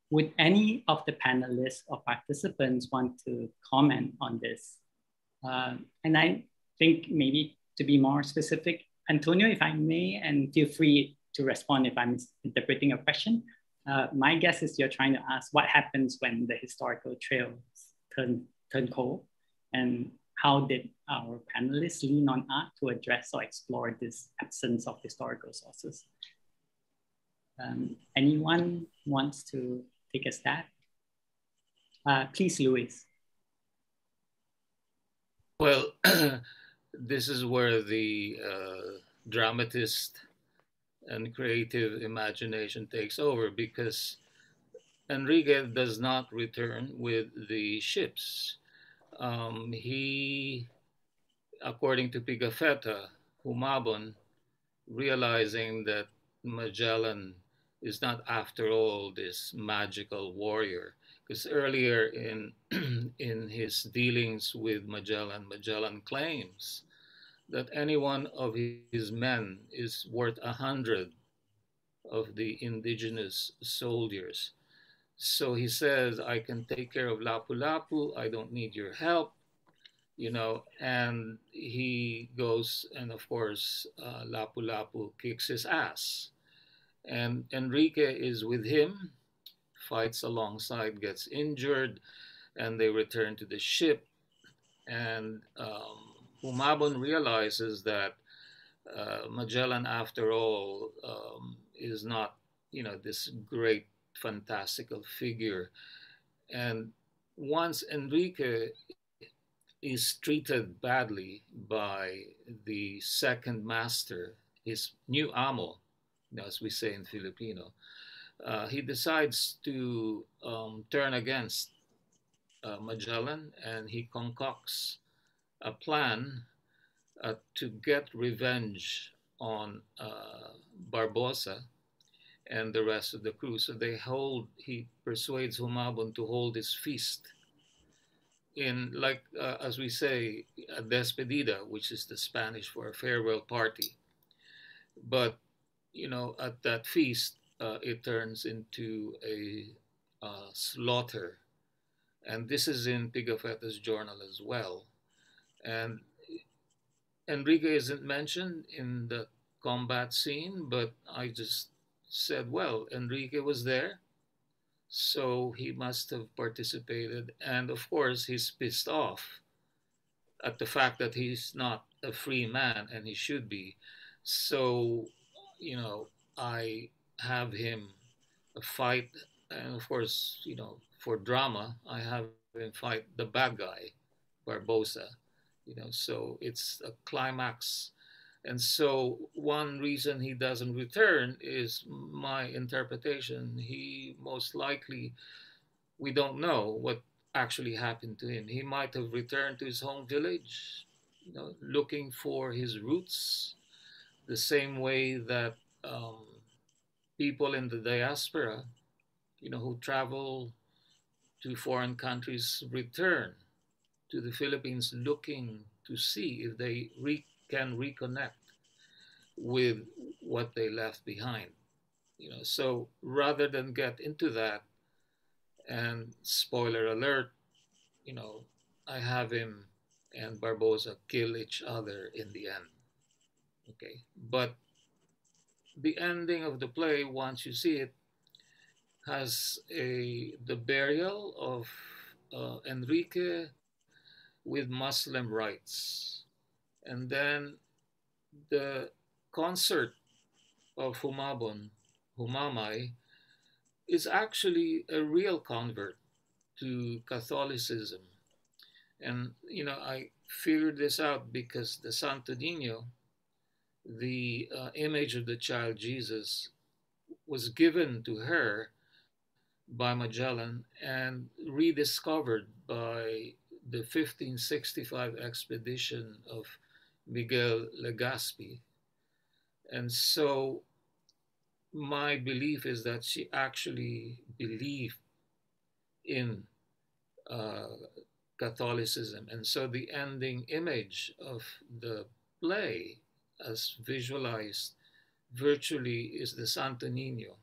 Would any of the panelists or participants want to comment on this? Uh, and I think maybe to be more specific, Antonio, if I may, and feel free to respond if I'm interpreting a question. Uh, my guess is you're trying to ask what happens when the historical trails turn, turn cold and how did our panelists lean on art to address or explore this absence of historical sources? Um, anyone wants to take a stab? Uh, please, Luis. Well, this is where the uh, dramatist and creative imagination takes over because Enrique does not return with the ships. Um, he, according to Pigafetta, Humabon, realizing that Magellan is not after all this magical warrior because earlier in in his dealings with Magellan, Magellan claims that any one of his men is worth a hundred of the indigenous soldiers. So he says, I can take care of Lapu Lapu, I don't need your help, you know, and he goes, and of course, uh, Lapu Lapu kicks his ass. And Enrique is with him, fights alongside, gets injured, and they return to the ship. And um, realizes that uh, Magellan, after all, um, is not, you know, this great fantastical figure. And once Enrique is treated badly by the second master, his new amo, as we say in Filipino, uh, he decides to um, turn against uh, Magellan and he concocts a plan uh, to get revenge on uh, Barbosa and the rest of the crew. So they hold, he persuades Humabon to hold his feast in, like, uh, as we say, a despedida, which is the Spanish for a farewell party. But, you know, at that feast, uh, it turns into a uh, slaughter. And this is in Pigafetta's journal as well. And Enrique isn't mentioned in the combat scene, but I just said, well, Enrique was there, so he must have participated. And of course, he's pissed off at the fact that he's not a free man and he should be. So, you know, I have him fight, and of course, you know, for drama, I have him fight the bad guy, Barbosa you know so it's a climax. And so one reason he doesn't return is my interpretation. He most likely we don't know what actually happened to him. He might have returned to his home village you know looking for his roots the same way that um, people in the diaspora you know who travel to foreign countries return to the Philippines looking to see if they re- can reconnect with what they left behind. You know, so rather than get into that, and spoiler alert, you know, I have him and Barbosa kill each other in the end. Okay, but the ending of the play, once you see it, has a the burial of uh, Enrique with Muslim rites, and then the concert of Humabon, Humamai, is actually a real convert to Catholicism. And, you know, I figured this out because the Santo Nino, the uh, image of the child Jesus, was given to her by Magellan and rediscovered by the 1565 expedition of Miguel Legazpi. And so my belief is that she actually believed in uh, Catholicism. And so the ending image of the play, as visualized virtually, is the Santo Nino,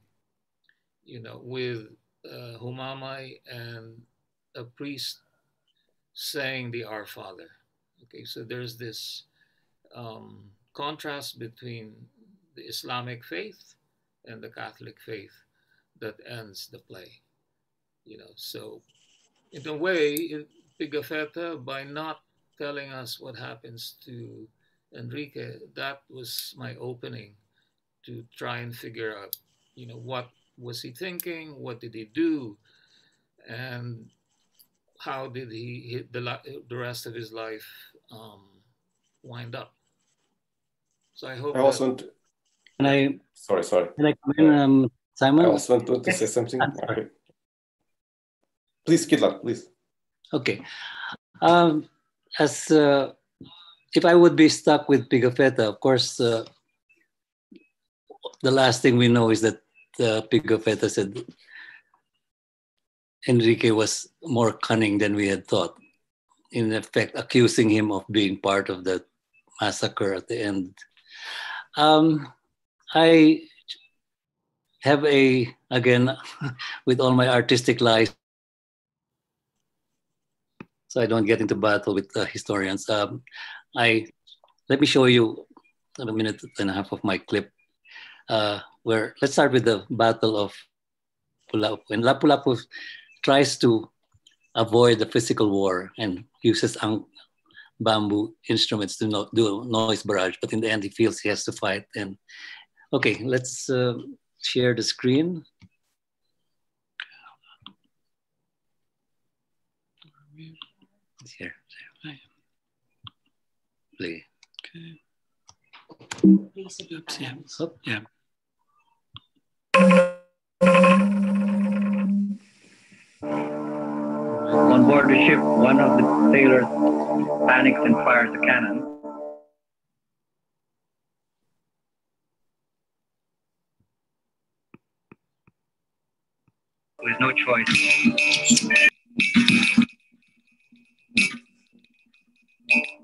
you know, with uh, Humamay and a priest saying the Our Father. Okay, so there's this um, contrast between the Islamic faith and the Catholic faith that ends the play. You know, so in a way, Pigafetta, by not telling us what happens to Enrique, that was my opening to try and figure out, you know, what was he thinking? What did he do? And how did he, the, the rest of his life um, wind up? So I hope. I also want. To, can I? Sorry, sorry. Can I come in, um, Simon? I also want to say something. Okay. Please, Kidlat, please. Okay. Um, as uh, if I would be stuck with Pigafetta, of course, uh, the last thing we know is that uh, Pigafetta said Enrique was more cunning than we had thought. In effect, accusing him of being part of the massacre at the end. Um, I have a, again, with all my artistic lies, so I don't get into battle with the historians. Um, I let me show you a minute and a half of my clip. Uh, where let's start with the Battle of Pulapu. When Lapu-Lapu tries to avoid the physical war and uses bamboo instruments to no, do noise barrage, but in the end he feels he has to fight. And okay, let's uh, share the screen. Here, play. Okay. Oops, yeah. Yeah. On board the ship, one of the sailors panics and fires a cannon. There's no choice.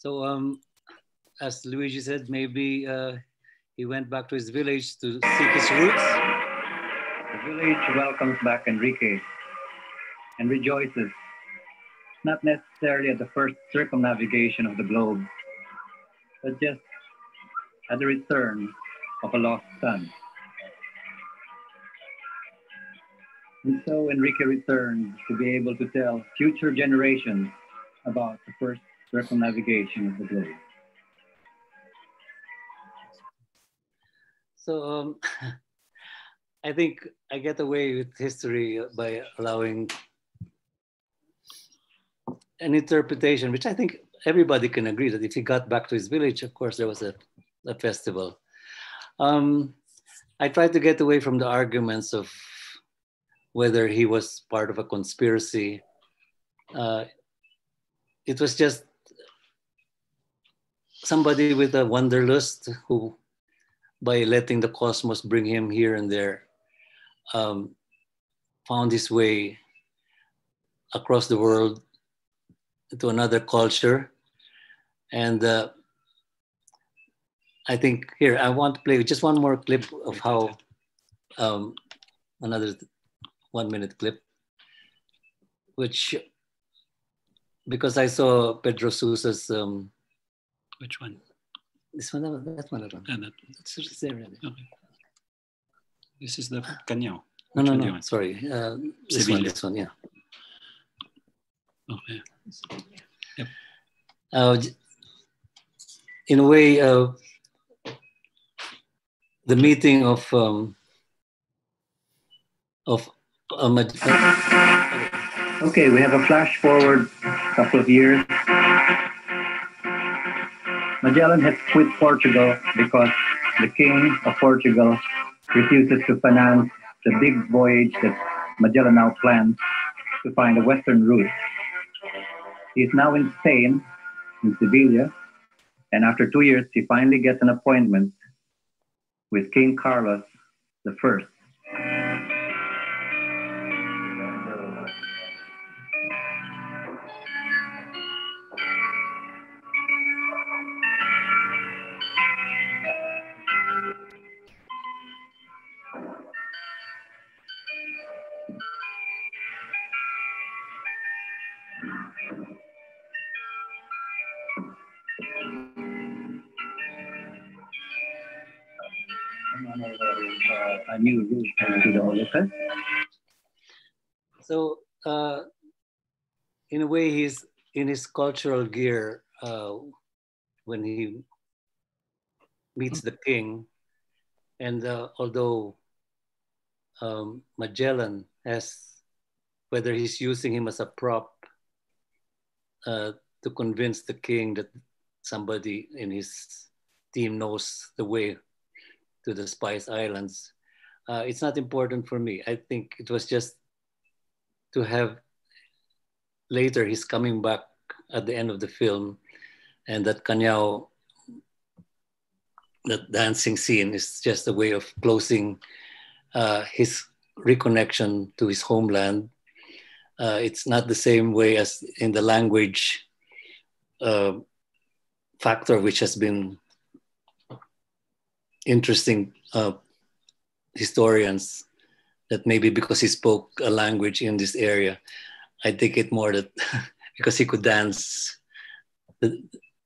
So, um, as Luigi said, maybe uh, he went back to his village to seek his roots. The village welcomes back Enrique and rejoices, not necessarily at the first circumnavigation of the globe, but just at the return of a lost son. And so Enrique returned to be able to tell future generations about the first circumnavigation of the globe. So um, I think I get away with history by allowing an interpretation, which I think everybody can agree that if he got back to his village, of course, there was a, a festival. Um, I tried to get away from the arguments of whether he was part of a conspiracy. Uh, it was just somebody with a wanderlust who by letting the cosmos bring him here and there, um, found his way across the world to another culture. And uh, I think here, I want to play just one more clip of how, um, another one minute clip, which, because I saw Pedro Sousa's. Um, Which one? This one, that one, that one. Yeah, that, It's just there already. okay. This is the Cañao. No, no, Which one do you no, sorry. Uh, this one, this one, yeah. Okay. Yep. Uh, in a way, uh, the meeting of um, of Maj- Okay, we have a flash forward a couple of years. Magellan has quit Portugal because the king of Portugal refuses to finance the big voyage that Magellan now plans to find a western route. He is now in Spain, in Sevilla, and after two years, he finally gets an appointment with King Carlos the First. Moluccas. So, uh, in a way, he's in his cultural gear uh, when he meets the king. And uh, although um, Magellan has, whether he's using him as a prop uh, to convince the king that somebody in his team knows the way to the Spice Islands, uh, it's not important for me. I think it was just to have later he's coming back at the end of the film and that Cañao that dancing scene is just a way of closing uh, his reconnection to his homeland. Uh, it's not the same way as in the language uh, factor, which has been interesting uh, historians that maybe because he spoke a language in this area, I take it more that because he could dance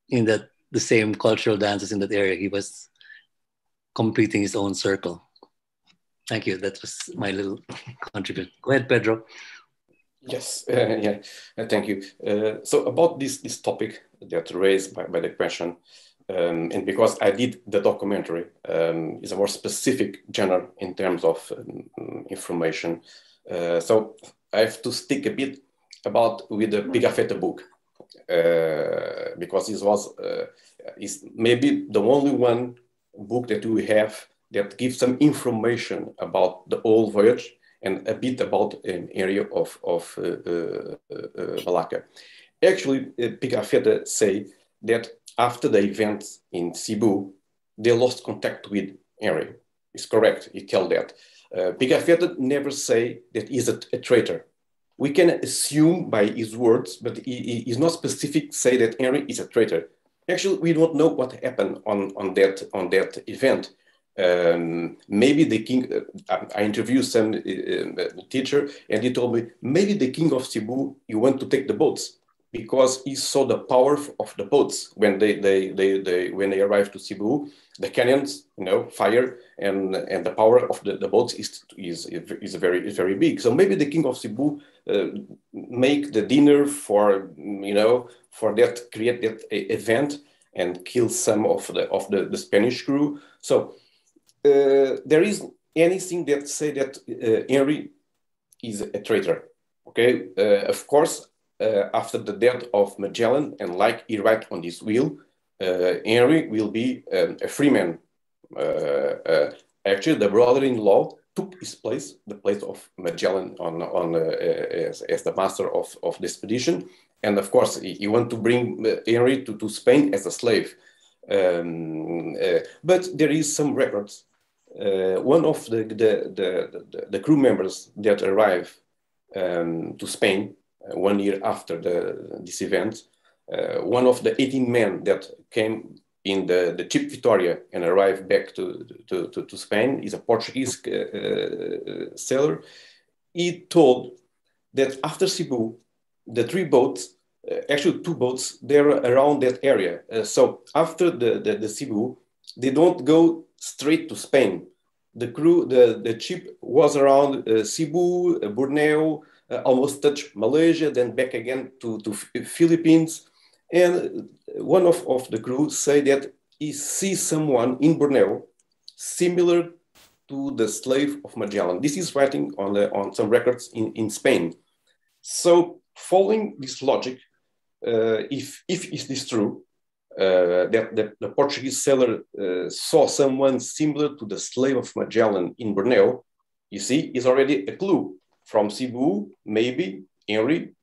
in that the same cultural dances in that area, he was completing his own circle. Thank you. That was my little contribution. Go ahead, Pedro. Yes, uh, yeah, uh, thank you. Uh, so about this this topic that raised by, by the question, um, and because I did the documentary, um, is a more specific genre in terms of um, information. Uh, so I have to stick a bit about with the Pigafetta book uh, because this was uh, is maybe the only one book that we have that gives some information about the whole voyage and a bit about an area of, of uh, uh, uh, Malacca. Actually, Pigafetta say that after the events in Cebu, they lost contact with Henry. It's correct, he tell that. Uh, Pigafetta never say that he's a, a traitor. We can assume by his words, but he, he is not specific say that Henry is a traitor. Actually, we don't know what happened on, on, that, on that event. Um, maybe the king, uh, I interviewed some uh, teacher and he told me, maybe the king of Cebu, he went to take the boats because he saw the power of the boats when they, they, they, they when they arrived to Cebu, the cannons, you know, fire and, and the power of the, the boats is, is, is very, is very big. So maybe the king of Cebu uh, make the dinner for, you know, for that, create that event and kill some of the, of the, the Spanish crew. So uh, there is anything that say that uh, Henry is a traitor. Okay, uh, of course, uh, after the death of Magellan, and like he write on this will, uh, Henry will be um, a free man. Uh, actually, the brother-in-law took his place, the place of Magellan on, on as, as, the master of, of the expedition. And of course, he, he wanted to bring Henry to, to Spain as a slave. Um, uh, but there is some records. Uh, one of the the, the, the, the, crew members that arrived um, to Spain uh, one year after the, this event, uh, one of the 18 men that came in the, the ship Victoria and arrived back to, to, to, to Spain is a Portuguese uh, sailor. He told that after Cebu, the three boats uh, actually two boats they're around that area uh, so after the, the, the cebu they don't go straight to spain the crew the, the ship was around uh, cebu uh, borneo uh, almost touch malaysia then back again to, philippines. And one of, of the crew say that he sees someone in borneo similar to the slave of magellan. This is writing on the on some records in, in spain. So following this logic uh, if, if is this true, uh, that, that, the Portuguese sailor uh, saw someone similar to the slave of Magellan in Borneo, you see, is already a clue. From Cebu, maybe Henry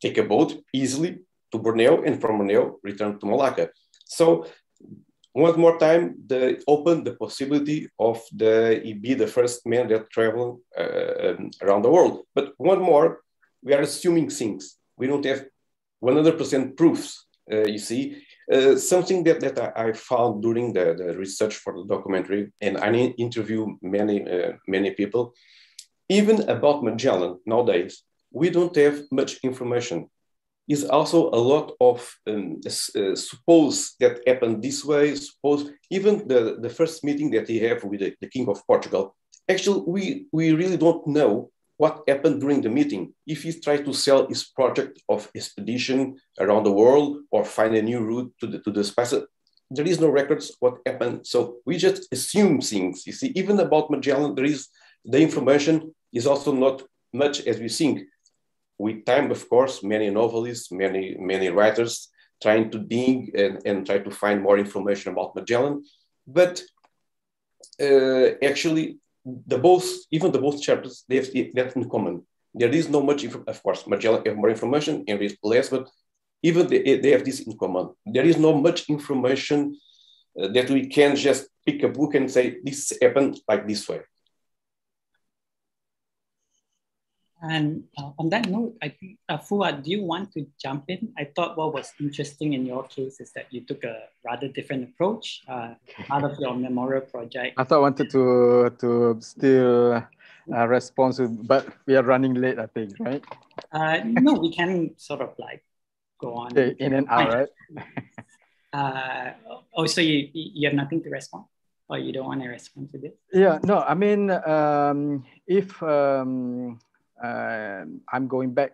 take a boat easily to Borneo and from Borneo return to Malacca. So one more time, they open the possibility of the he be the first man that travel uh, um, around the world. But one more, we are assuming things. We don't have 100% proofs, uh, you see. Uh, something that, that I found during the, the research for the documentary, and I interview many, uh, many people, even about Magellan nowadays, we don't have much information. Is also a lot of um, uh, suppose that happened this way. Suppose even the, the first meeting that he had with the, the King of Portugal. Actually, we, we really don't know what happened during the meeting. If he tried to sell his project of expedition around the world or find a new route to the, to the space, there is no records what happened. So we just assume things. You see, even about Magellan, there is the information is also not much as we think. With time, of course, many novelists, many, many writers trying to dig and, and try to find more information about Magellan. But uh, actually, the both, even the both chapters, they have that in common. There is no much, of course, Magellan have more information, and less, but even they, they have this in common. There is not much information uh, that we can just pick a book and say, this happened like this way. And uh, on that note, I think, uh, Fuad, do you want to jump in? I thought what was interesting in your case is that you took a rather different approach uh, out of your memorial project. I thought I wanted to, to still uh, respond to, but we are running late, I think, right? Uh, no, we can sort of like go on. Okay, in and out, right? uh, oh, so you, you have nothing to respond? Or you don't want to respond to this? Yeah, no, I mean, um, if... Um, I'm going back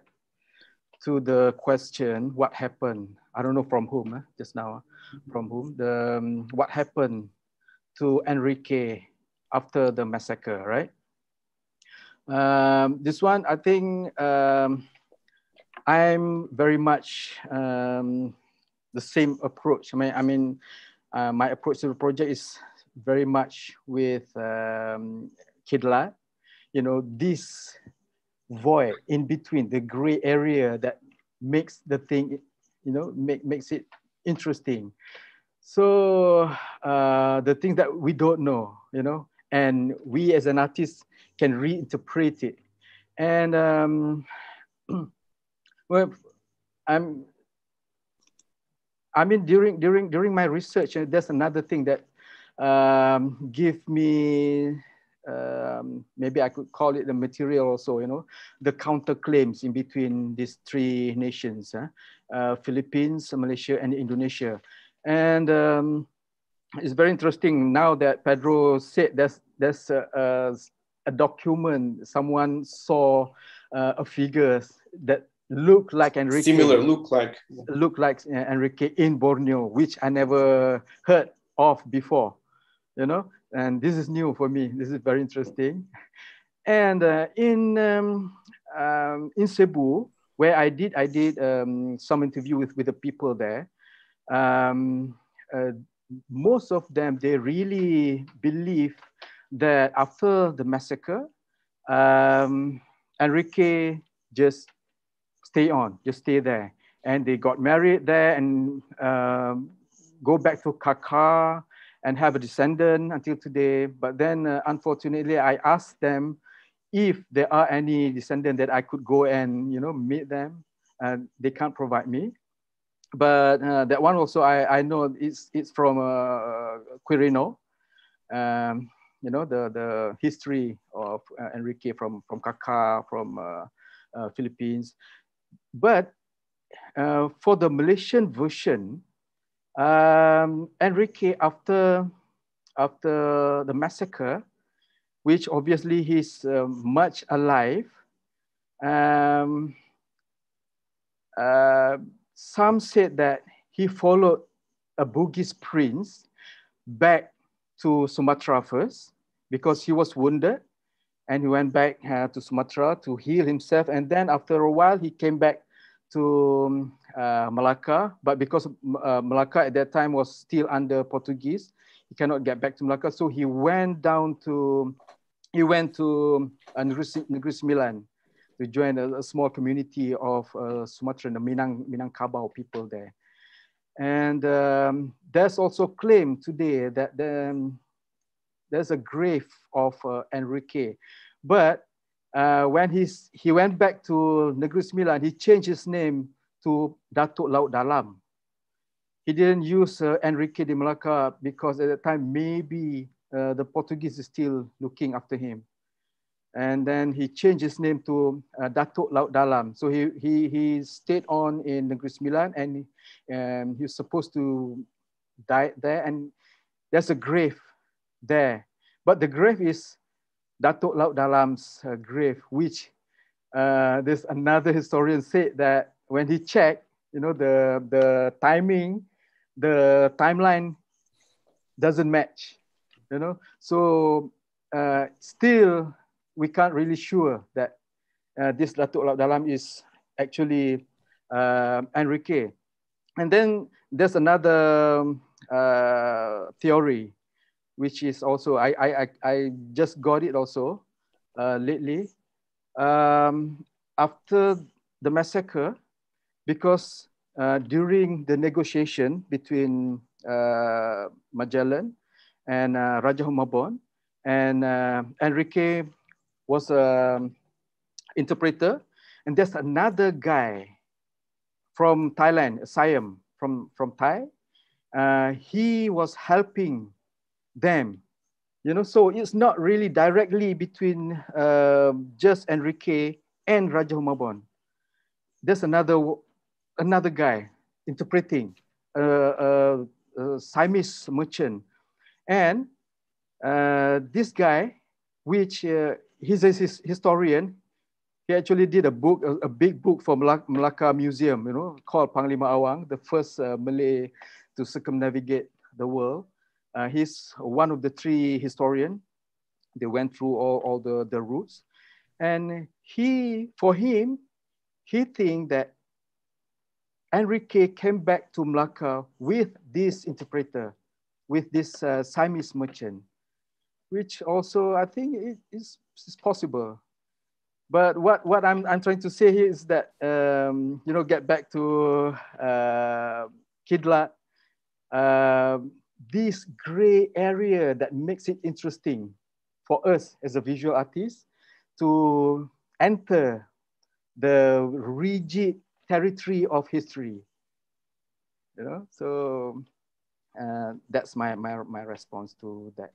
to the question, what happened? I don't know from whom, eh, just now, from whom, the, um, what happened to Enrique after the massacre, right? Um, this one, I think um, I'm very much um, the same approach. I mean, I mean, uh, my approach to the project is very much with um, Kidlat. You know, this void in between the gray area that makes the thing you know make, makes it interesting. So uh, the things that we don't know you know and we as an artist can reinterpret it. And um, well i'm i mean during during during my research uh, there's another thing that um, give me um, maybe I could call it the material also, you know, the counterclaims in between these three nations, huh? uh, Philippines, Malaysia, and Indonesia. And um, it's very interesting now that Pedro said there's, there's a, a, a document, someone saw uh, a figure that look like Enrique. Similar, look like. Look like uh, Enrique in Borneo, which I never heard of before, you know? And this is new for me. This is very interesting. And uh, in um, um, in Cebu, where I did I did um, some interview with with the people there. Um, uh, most of them they really believe that after the massacre, um, Enrique just stay on, just stay there, and they got married there, and um, go back to Kaka and have a descendant until today. But then uh, unfortunately, I asked them if there are any descendant that I could go and you know meet them. And they can't provide me. But uh, that one also I, I know it's it's from uh, Quirino. Um, you know the the history of uh, Enrique from from Kaka from uh, uh, Philippines, but uh, for the Malaysian version, um, Enrique after after the massacre, which obviously he's uh, much alive. Um, uh, some said that he followed a Bugis prince back to Sumatra first because he was wounded and he went back uh, to Sumatra to heal himself. And then after a while, he came back to uh, Malacca, but because uh, Malacca at that time was still under Portuguese, he cannot get back to Malacca. So he went down to, he went to uh, Negeri Sembilan to join a, a small community of uh, Sumatran, the Minang, Minangkabau people there. And um, there's also claim today that the, um, there's a grave of uh, Enrique. But uh, when he's, he went back to Negeri Sembilan, he changed his name to Datuk Laut Dalam. He didn't use uh, Enrique de Malacca because at that time, maybe uh, the Portuguese is still looking after him. And then he changed his name to uh, Datuk Laut Dalam. So he, he, he stayed on in Negeri Sembilan and um, he was supposed to die there. And there's a grave there. But the grave is Datuk Laut Dalam's uh, grave, which uh, there's another historian said that when he checked, you know, the, the timing, the timeline doesn't match, you know. So uh, still, we can't really sure that uh, this Datuk Laut Dalam is actually uh, Enrique. And then there's another uh, theory which is also, I, I, I just got it also uh, lately. Um, after the massacre, because uh, during the negotiation between uh, Magellan and uh, Raja Humabon, and uh, Enrique was an interpreter, and there's another guy from Thailand, Siam, from, from Thai. Uh, he was helping them. You know, so it's not really directly between uh, just Enrique and Raja Humabon. There's another another guy interpreting a, Siamese merchant, and uh, this guy, which uh, he's a historian, he actually did a book, a, a big book for Malacca Museum, you know, called Panglima Awang, the first uh, Malay to circumnavigate the world. Uh, he's one of the three historians. They went through all, all the, the routes. And he, for him, he think that Enrique came back to Malacca with this interpreter, with this uh, Siamese merchant, which also I think is, is possible. But what, what I'm, I'm trying to say here is that, um, you know, get back to uh, Kidlat, uh, this gray area that makes it interesting for us as a visual artist to enter the rigid territory of history. You know, so uh, that's my, my, my response to that.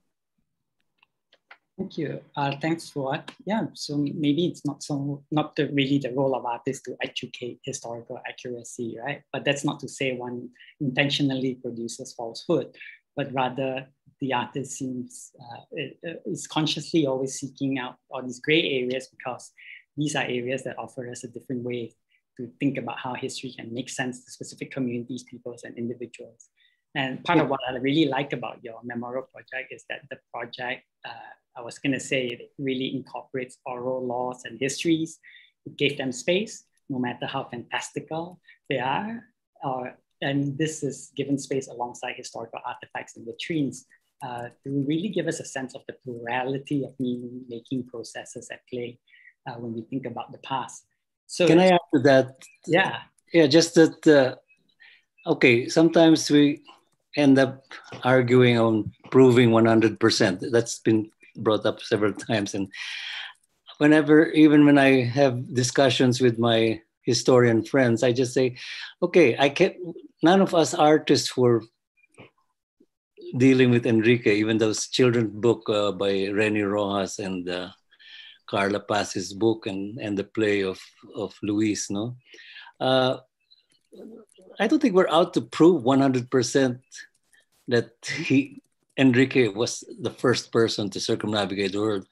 Thank you. Uh, thanks for what. Yeah. So maybe it's not so not the, really the role of artists to educate historical accuracy, right? But that's not to say one intentionally produces falsehood, but rather the artist seems uh, is consciously always seeking out all these gray areas because these are areas that offer us a different way to think about how history can make sense to specific communities, peoples, and individuals. And part of what I really like about your memorial project is that the project, uh, I was going to say, it really incorporates oral laws and histories. It gave them space, no matter how fantastical they are. Or, and this is given space alongside historical artifacts and latrines uh, to really give us a sense of the plurality of meaning making processes at play uh, when we think about the past. So, can I add to that? Yeah. Yeah, just that. Uh, okay, sometimes we end up arguing on proving 100%. That's been brought up several times. And whenever, even when I have discussions with my historian friends, I just say, okay, I can't, none of us artists were dealing with Enrique, even those children's book uh, by Reni Roxas and uh, Carla Pacis's book and, and the play of, of Luis, no? Uh, I don't think we're out to prove 100% that he, Enrique was the first person to circumnavigate the world.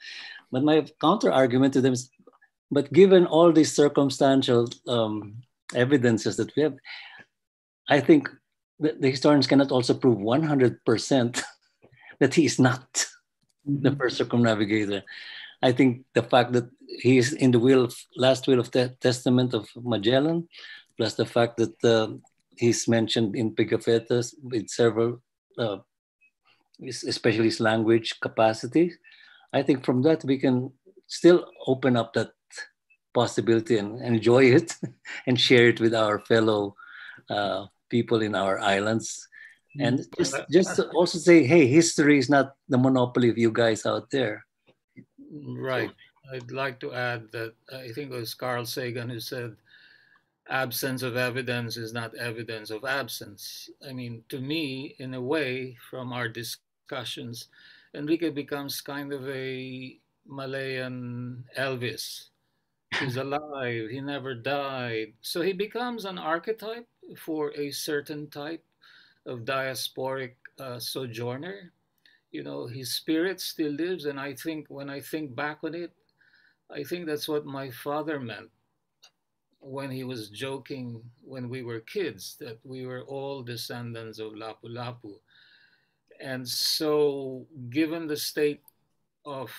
But my counter argument to them is, but given all these circumstantial um, evidences that we have, I think the, the historians cannot also prove 100% that he is not the mm-hmm. first circumnavigator. I think the fact that he is in the will of, last will of the testament of Magellan, plus the fact that uh, he's mentioned in Pigafetta with several, uh, especially his language capacity. I think from that we can still open up that possibility and enjoy it and share it with our fellow uh, people in our islands and mm. just just also say hey history is not the monopoly of you guys out there right. I'd like to add that i think it was carl sagan who said absence of evidence is not evidence of absence. I mean to me in a way from our discussions enrique becomes kind of a malayan elvis. He's alive. He never died. So he becomes an archetype for a certain type of diasporic uh, sojourner. You know, his spirit still lives. And I think when I think back on it, I think that's what my father meant when he was joking when we were kids that we were all descendants of Lapu Lapu. And so, given the state of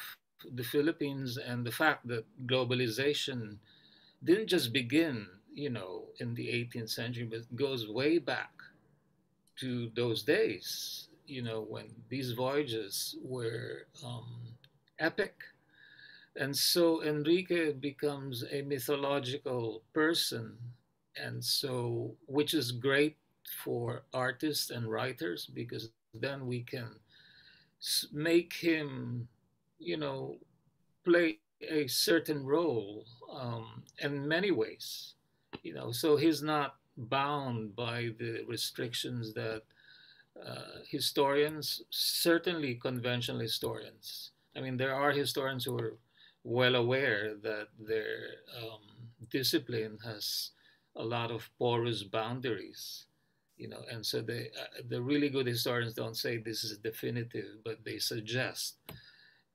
the Philippines and the fact that globalization didn't just begin you know, in the 18th century, but goes way back to those days, you know, when these voyages were um, epic. And so Enrique becomes a mythological person, and so, which is great for artists and writers because then we can make him, you know, play a certain role um, in many ways you know, so he's not bound by the restrictions that uh, historians, certainly conventional historians, I mean, there are historians who are well aware that their um, discipline has a lot of porous boundaries, you know, and so they, uh, the really good historians don't say this is definitive, but they suggest.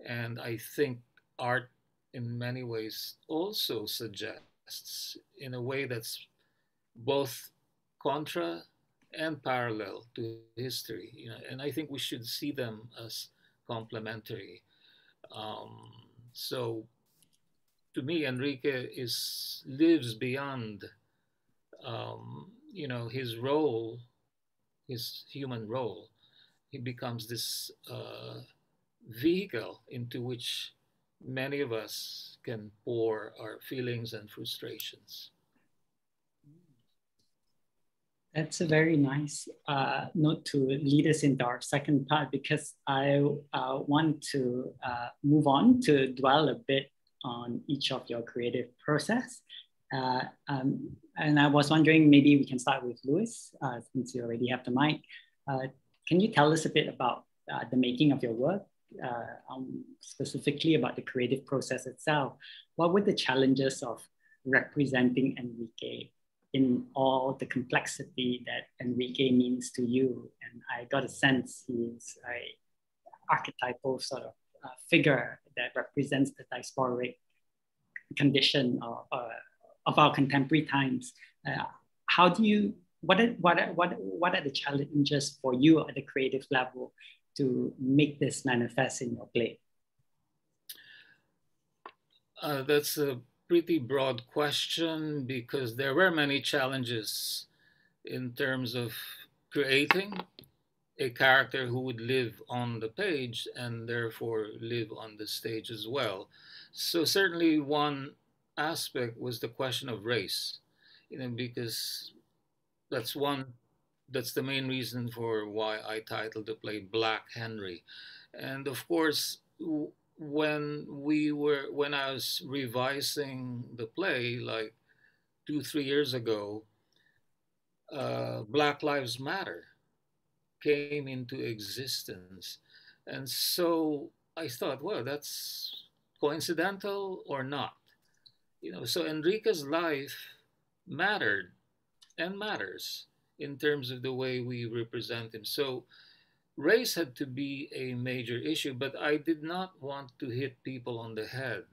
And I think art in many ways also suggests in a way that's both contra and parallel to history. You know, and I think we should see them as complementary. Um, so, to me, Enrique is lives beyond, um, you know, his role, his human role. He becomes this uh, vehicle into which many of us can pour our feelings and frustrations. That's a very nice uh, note to lead us into our second part because I uh, want to uh, move on to dwell a bit on each of your creative process. Uh, um, and I was wondering, maybe we can start with Luis, uh, since you already have the mic. Uh, can you tell us a bit about the making of your work um, specifically about the creative process itself, what were the challenges of representing Enrique in all the complexity that Enrique means to you? And I got a sense he's a archetypal sort of uh, figure that represents the diasporic condition of, uh, of our contemporary times. Uh, how do you what are, what, are, what, what are the challenges for you at the creative level to make this manifest in your play? Uh, that's a pretty broad question because there were many challenges in terms of creating a character who would live on the page and therefore live on the stage as well. So certainly one aspect was the question of race, you know, because that's one that's the main reason for why I titled the play Black Henry. And of course, when we were when I was revising the play like two three years ago, uh, Black Lives Matter came into existence, and so I thought, well, that's coincidental or not, you know. So Enrique's life mattered and matters in terms of the way we represent him. So race had to be a major issue, but I did not want to hit people on the head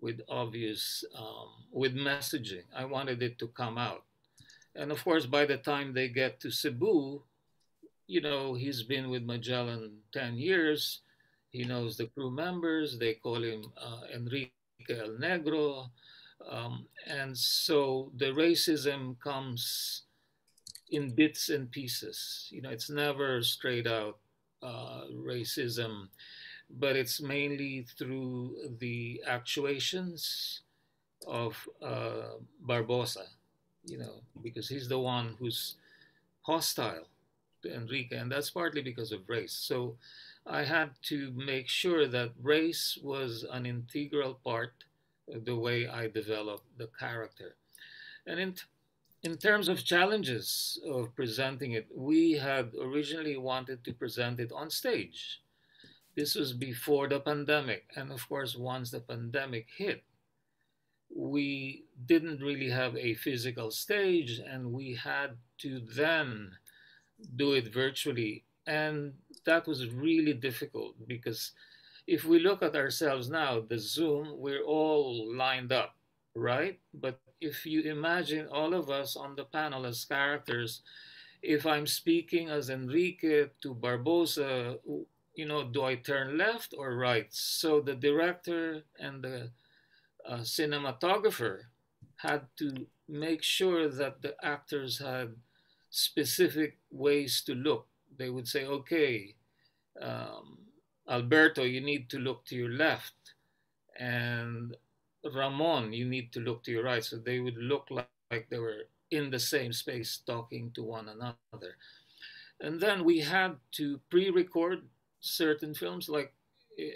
with obvious, um, with messaging. I wanted it to come out. And of course, by the time they get to Cebu, you know, he's been with Magellan 10 years. He knows the crew members. They call him uh, Enrique El Negro. Um, and so the racism comes in bits and pieces. You know, it's never straight out uh, racism, but it's mainly through the actuations of uh, Barbosa, you know, because he's the one who's hostile to Enrique, and that's partly because of race. So I had to make sure that race was an integral part of the way I developed the character. And in in terms of challenges of presenting it, we had originally wanted to present it on stage. This was before the pandemic. And of course, once the pandemic hit, we didn't really have a physical stage and we had to then do it virtually. And that was really difficult because if we look at ourselves now, the Zoom, we're all lined up, right? But if you imagine all of us on the panel as characters, if I'm speaking as Enrique to Barbosa, you know, do I turn left or right? So the director and the uh, cinematographer had to make sure that the actors had specific ways to look. They would say, okay, um, Alberto, you need to look to your left. And Ramon, you need to look to your right. So they would look like, like they were in the same space talking to one another. And then we had to pre record certain films, like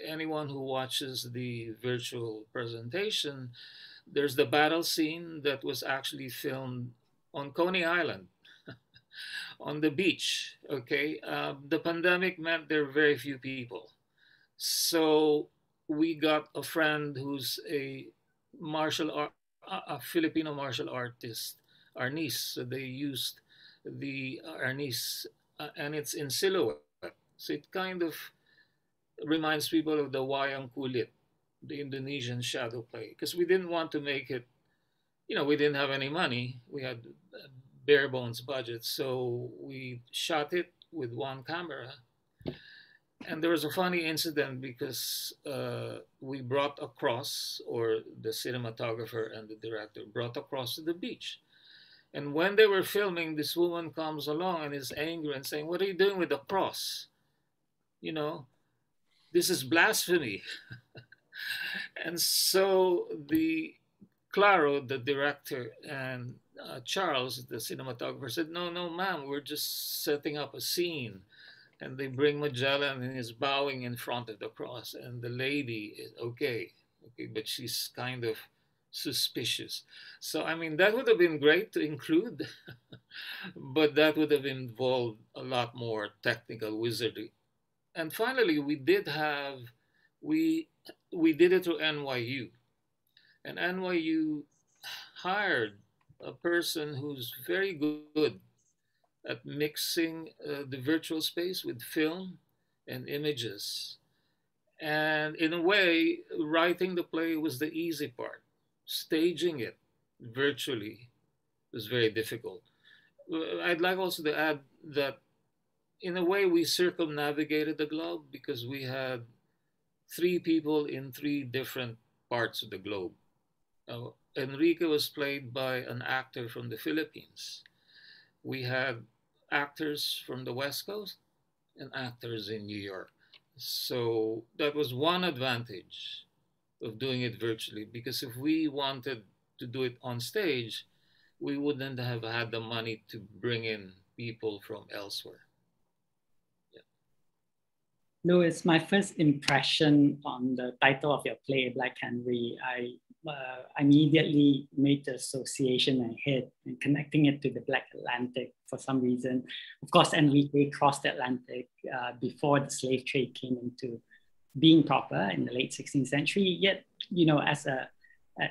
anyone who watches the virtual presentation. There's the battle scene that was actually filmed on Coney Island. on the beach, okay? Um, the pandemic meant there were very few people. So we got a friend who's a martial art, a Filipino martial artist, Arnis. They used the Arnis, uh, and it's in silhouette. So it kind of reminds people of the Wayang Kulit, the Indonesian shadow play, because we didn't want to make it, you know, we didn't have any money. We had bare bones budget, so we shot it with one camera and there was a funny incident because uh, we brought a cross, or the cinematographer and the director brought a cross to the beach. And when they were filming, this woman comes along and is angry and saying, What are you doing with the cross? You know, this is blasphemy. and so the Claro, the director, and uh, Charles, the cinematographer, said, No, no, ma'am, we're just setting up a scene and they bring Magellan and he's bowing in front of the cross and the lady is okay okay but she's kind of suspicious. So i mean that would have been great to include but that would have involved a lot more technical wizardry. And finally we did have we we did it through nyu and nyu hired a person who's very good at mixing uh, the virtual space with film and images. And in a way, writing the play was the easy part. Staging it virtually was very difficult. Uh, I'd like also to add that in a way we circumnavigated the globe because we had three people in three different parts of the globe. Uh, Enrique was played by an actor from the Philippines. We had actors from the West Coast and actors in New York. So that was one advantage of doing it virtually because if we wanted to do it on stage, we wouldn't have had the money to bring in people from elsewhere. Luis, my first impression on the title of your play, Black Henry, I uh, immediately made the association and hit and connecting it to the Black Atlantic for some reason. Of course, Enrique crossed the Atlantic uh, before the slave trade came into being proper in the late 16th century. Yet, you know, as a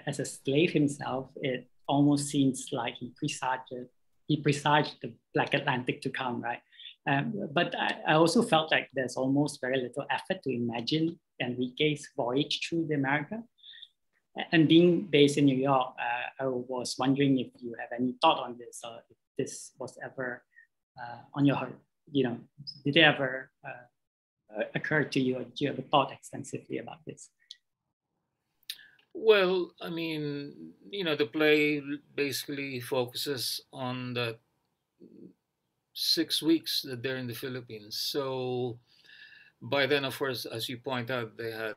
as a slave himself, it almost seems like he presaged he presaged the Black Atlantic to come, right? Um, but I, I, also felt like there's almost very little effort to imagine Enrique's voyage through the America. And being based in New York, uh, I was wondering if you have any thought on this or if this was ever uh, on your heart. You know, did it ever uh, occur to you or did you ever thought extensively about this? Well, I mean, you know, the play basically focuses on the six weeks that they're in the Philippines. So by then, of course, as you point out, they had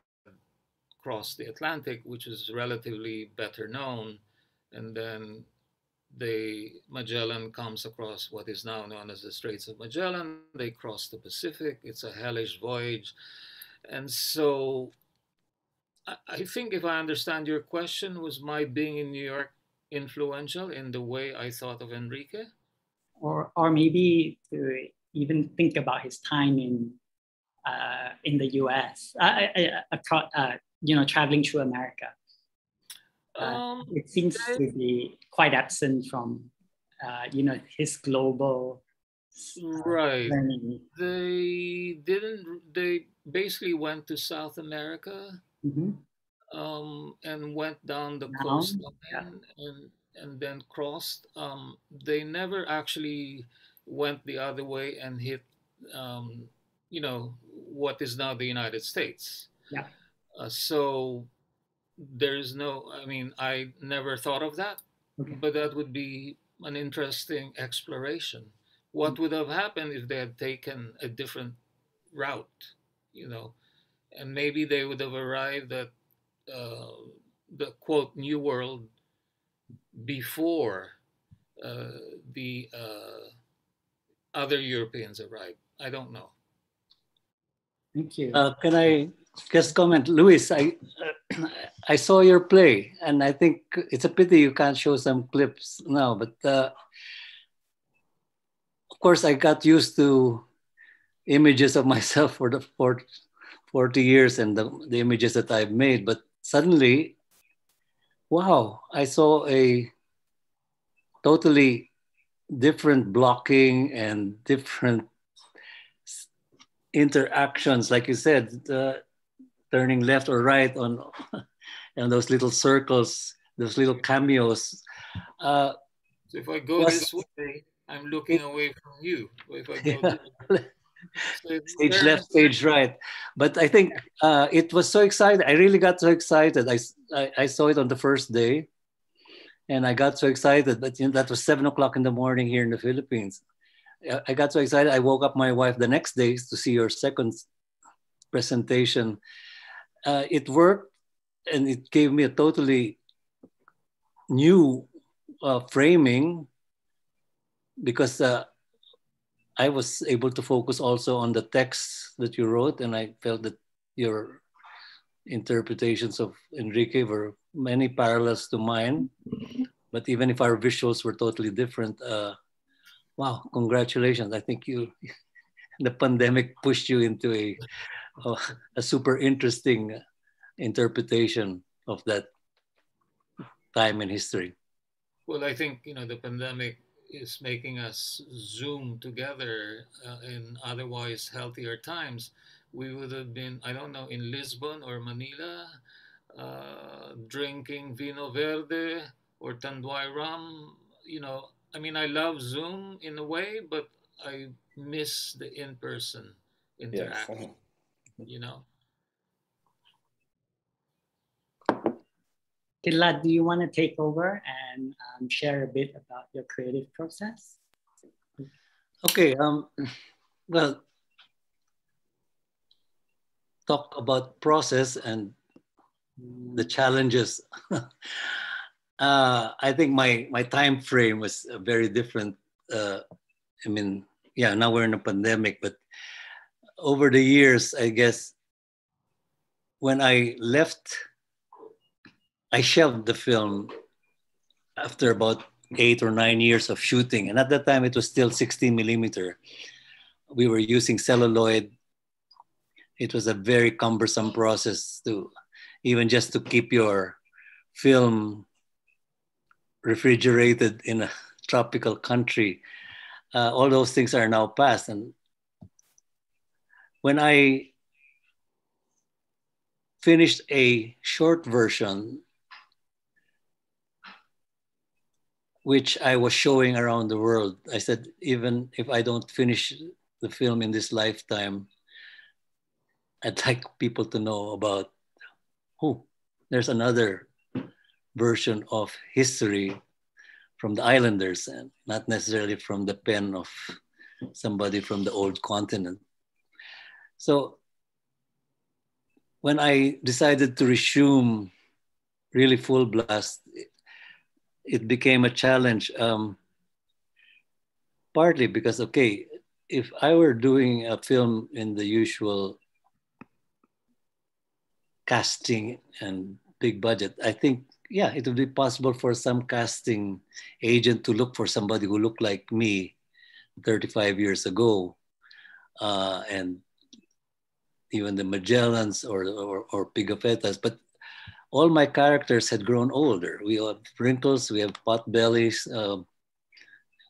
crossed the Atlantic, which is relatively better known. And then they Magellan comes across what is now known as the Straits of Magellan. They cross the Pacific. It's a hellish voyage. And so I think if I understand your question, was my being in New York influential in the way I thought of Enrique? or or maybe to even think about his time in uh, in the U.S. Uh, uh, you know, traveling through America. Uh, um, it seems they, to be quite absent from, uh, you know, his global. right. Learning. They didn't. They basically went to South America. Mm-hmm. Um, and went down the coast yeah. and and then crossed. Um, they never actually went the other way and hit, um, you know, what is now the United States. Yeah. Uh, so there is no. I mean, I never thought of that, okay. but that would be an interesting exploration. What mm-hmm. would have happened if they had taken a different route, you know, and maybe they would have arrived at uh, the quote New World before uh, the uh, other Europeans arrived. I don't know. Thank you. Uh, can I just comment, Luis? I uh, I saw your play, and I think it's a pity you can't show some clips now. But uh, of course, I got used to images of myself for the 40, 40 years and the, the images that I've made. But suddenly, wow, I saw a totally different blocking and different interactions, like you said, uh, turning left or right on, and those little circles, those little cameos. Uh, so if I go was, this way, I'm looking away from you. If I go yeah. stage left, stage right. But I think uh, it was so exciting. I really got so excited. I, I, I, saw it on the first day and I got so excited. But you know, that was seven o'clock in the morning here in the Philippines. I got so excited. I woke up my wife the next day to see your second presentation. Uh, it worked and it gave me a totally new uh, framing because uh, I was able to focus also on the text that you wrote, and I felt that your interpretations of Enrique were many parallels to mine. But even if our visuals were totally different, uh, wow, congratulations. I think you, the pandemic pushed you into a, a, a super interesting interpretation of that time in history. Well, I think, you know, the pandemic is making us zoom together uh, in otherwise healthier times, we would have been, I don't know, in Lisbon or Manila, uh, drinking vino verde or tanduay rum. You know, I mean, I love Zoom in a way, but I miss the in-person interaction. Yes. You know. Kidlat, do you want to take over and um, share a bit about your creative process? Okay. Um, well, talk about process and the challenges. uh, I think my my time frame was very different uh, I mean, yeah, now we're in a pandemic, but over the years, I guess when I left, I shelved the film after about eight or nine years of shooting. And at that time, it was still 16 millimeter. We were using celluloid. It was a very cumbersome process to even just to keep your film refrigerated in a tropical country. Uh, all those things are now past. And when I finished a short version, which I was showing around the world, I said, even if I don't finish the film in this lifetime, I'd like people to know about who. There's another version of history from the islanders and not necessarily from the pen of somebody from the old continent. So when I decided to resume really full blast, it became a challenge. Um, partly because, okay, if I were doing a film in the usual casting and big budget, I think, yeah, it would be possible for some casting agent to look for somebody who looked like me 35 years ago. Uh, and even the Magellans or, or, or Pigafettas, but all my characters had grown older. We have wrinkles, we have pot bellies. Um,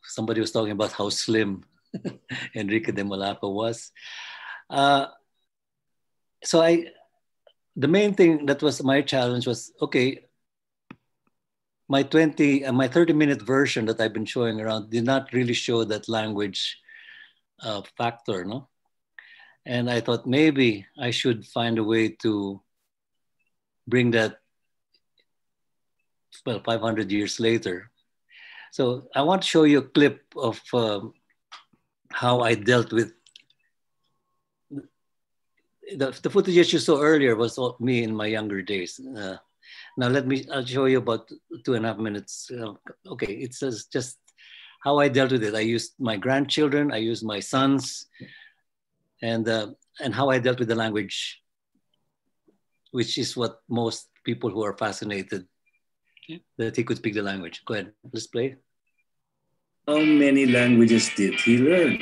somebody was talking about how slim Enrique de Malacca was. Uh, so I, the main thing that was my challenge was, okay, my 20, uh, my 30 minute version that I've been showing around did not really show that language uh, factor, no? And I thought maybe I should find a way to bring that, well, 500 years later. So I want to show you a clip of um, how I dealt with the, the footage you saw earlier was me in my younger days. Uh, now let me, I'll show you about two and a half minutes. Uh, okay, it says just how I dealt with it. I used my grandchildren, I used my sons, and uh, and how I dealt with the language, which is what most people who are fascinated yeah. that he could speak the language. Go ahead, let's play. How many languages did he learn?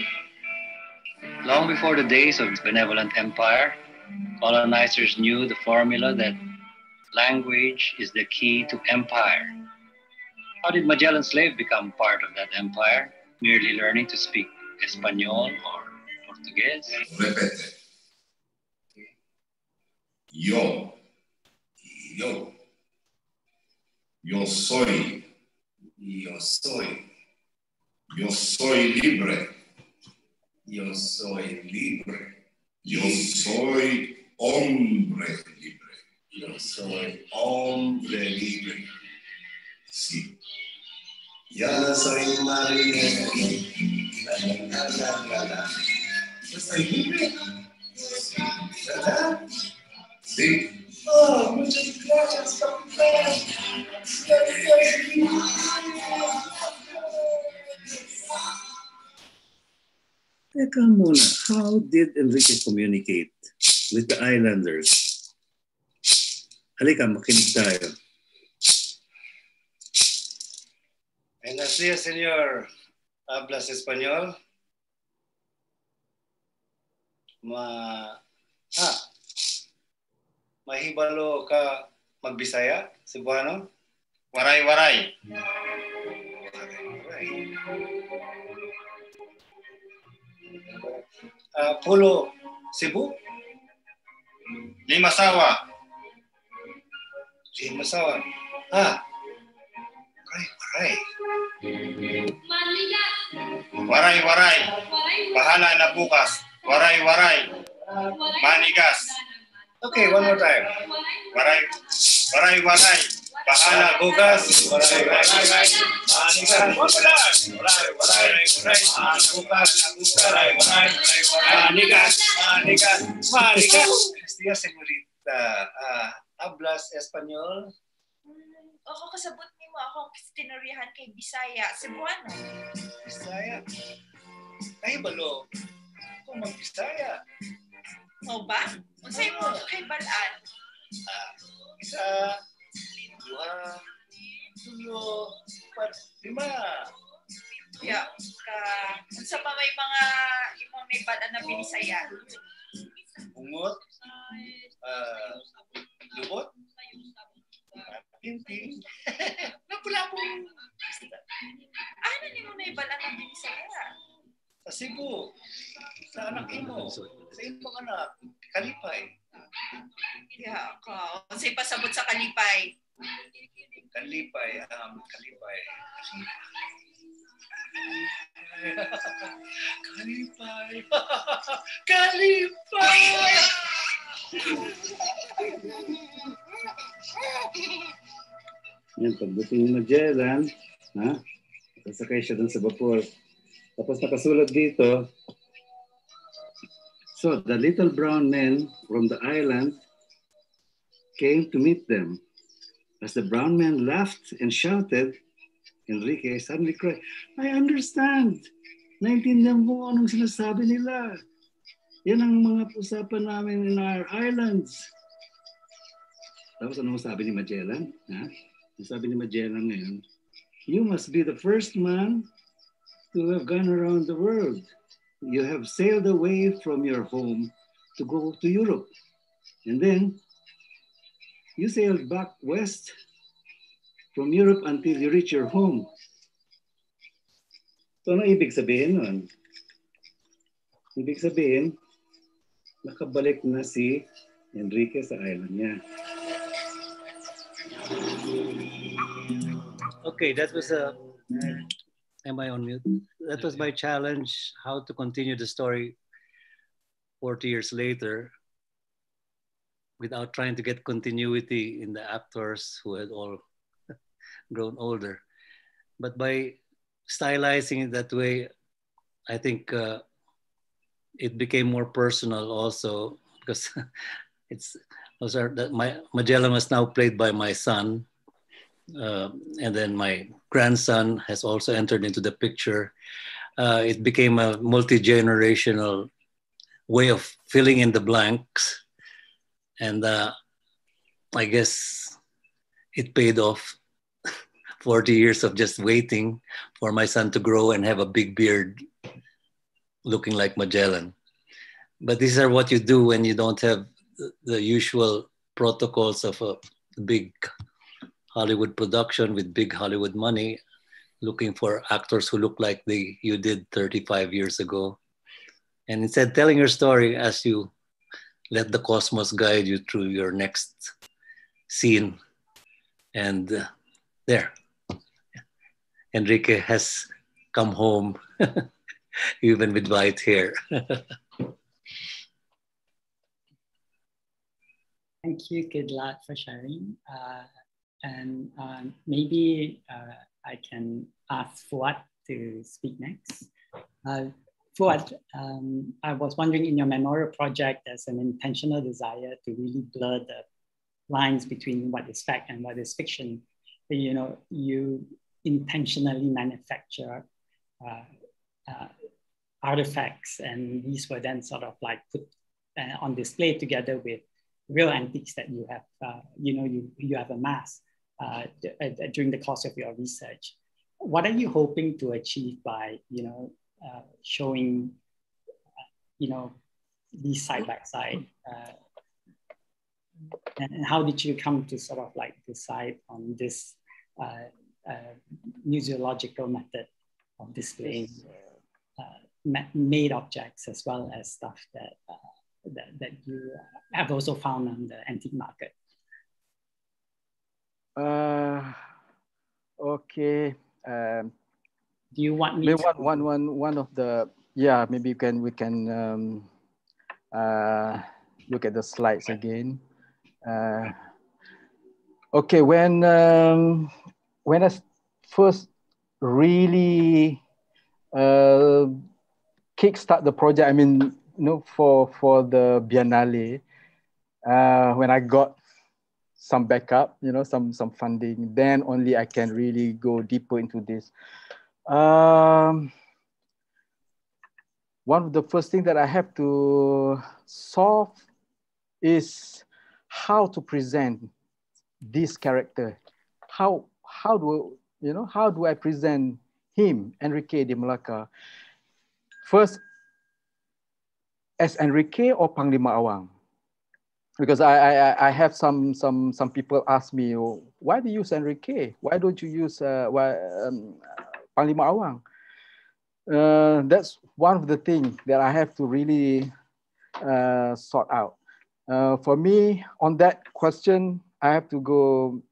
Long before the days of the benevolent empire, colonizers knew the formula that language is the key to empire. How did Magellan slave become part of that empire? Merely learning to speak Espanol or portugués. Repete. Yo, yo, yo soy, yo soy, yo soy libre, yo soy libre, yo soy hombre libre, yo soy hombre libre. Sí. Ya soy marinero. La, ¿Yo soy libre? ¿Verdad? Sí. Oh, muchas gracias, capitán. Teka muna, how did Enrique communicate with the islanders? Halika, makinig tayo. Buenos días, señor. ¿Hablas español? Ma... Ah. Mahibalo ka magbisaya, Cebuano? Waray-waray. Uh, Pulo, Cebu? Limasawa. Limasawa. Ah. Waray-waray. Waray-waray. Bahala na bukas. Warai, warai. Manigas. Okay, one more time. Warai, warai, warai. Bahala gugas. Warai, warai, warai. Manigas. Warai, warai, warai. Bahala gugas. Warai, warai, warai. Manigas. Manigas. Manigas. Estia señorita. Uh, ah, hablas español? Mm, oh, ako kasabot ni mo akong tinuriyahan kay Bisaya. Cebuano. Bisaya? Ay, balo. Kung mag-Bisaya. O ba? Unsay mo kay balaan? Ah, isa, dua, tulo, pat, lima. Ya, ka unsa pa may mga imong may balaan na binisaya? Bungot, ah, lubot, tinting, lapu-lapu. Ano ni mo may balaan na binisaya? Sa Cebu, sa anak imo, sa imong anak, kalipay. Ya, ka unsay pasabot sa kalipay? Kalipay, um, kalipay. Kalipay. Kalipay! Yan, pagdating ni Magellan, ha? Nakasakay siya dun sa vapor. Tapos nakasulat dito, So the little brown men from the island came to meet them. As the brown men laughed and shouted, Enrique suddenly cried, I understand. Naintindihan ko anong sinasabi nila. Yan ang mga usapan namin in our islands. Tapos anong sabi ni Magellan? Ha? Ang sabi ni Magellan ngayon, you must be the first man to have gone around the world. You have sailed away from your home to go to Europe. And then you sailed back west from Europe until you reach your home. So ano ibig sabihin nun? Ibig sabihin, nakabalik na si Enrique sa island niya. Okay, that was a. Am I on mute? That was my challenge how to continue the story 40 years later without trying to get continuity in the actors who had all grown older. But by stylizing it that way, I think uh, it became more personal also because it's those are that my Magellan was now played by my son, uh, and then my grandson has also entered into the picture. Uh, it became a multi generational way of filling in the blanks, and uh, I guess it paid off. 40 years of just waiting for my son to grow and have a big beard looking like Magellan. But these are what you do when you don't have the usual protocols of a big Hollywood production with big Hollywood money, looking for actors who look like they you did 35 years ago. And instead telling your story as you let the cosmos guide you through your next scene. And uh, there, Enrique has come home, even with white hair. Thank you, Kidlat for sharing. Uh, and um, maybe uh, I can ask Fuad to speak next. Uh, Fuad, um, I was wondering in your memorial project, there's an intentional desire to really blur the lines between what is fact and what is fiction. You know, you intentionally manufacture uh, uh, artifacts, and these were then sort of like put uh, on display together with real antiques that you have, uh, you know, you, you have amassed during the course of your research. What are you hoping to achieve by, you know, uh, showing, you know, these side by side? and how did you come to sort of like decide on this uh, museological method of displaying uh, made objects as well as stuff that, uh, that, that you have also found on the antique market? Uh, okay. Um, Do you want me maybe to? one, one, one, one of the, yeah, maybe you can, we can um, uh, look at the slides again. Uh, okay, when, um, when I first really uh, kickstart the project, I mean, you know, for, for the Biennale, uh, when I got some backup, you know, some, some funding, then only I can really go deeper into this. Um, one of the first things that I have to solve is how to present this character. How, how do, you know, how do I present him, Enrique de Malacca? First, as Enrique or Panglima Awang? Because I, I, I have some, some, some people ask me, oh, why do you use Enrique? Why don't you use uh, why, um, Panglima Awang? Uh, that's one of the things that I have to really uh, sort out. Uh, for me, on that question, I have to go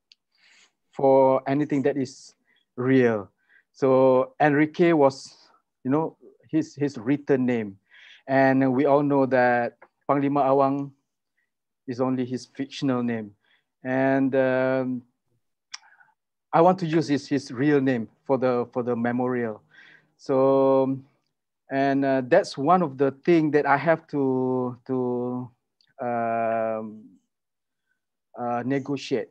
for anything that is real. So Enrique was, you know, his, his written name. And we all know that Panglima Awang is only his fictional name. And um, I want to use his, his real name for the, for the memorial. So, and uh, that's one of the things that I have to, to um, uh, negotiate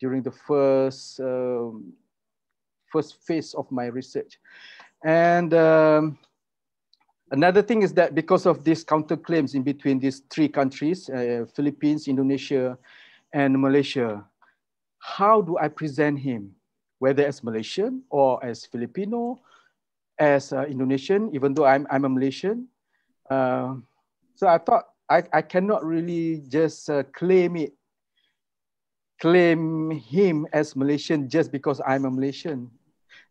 during the first, um, first phase of my research. And um, Another thing is that because of these counterclaims in between these three countries, uh, Philippines, Indonesia, and Malaysia, how do I present him, whether as Malaysian or as Filipino, as uh, Indonesian, even though I'm, I'm a Malaysian. Uh, so I thought I, I cannot really just uh, claim it, claim him as Malaysian just because I'm a Malaysian,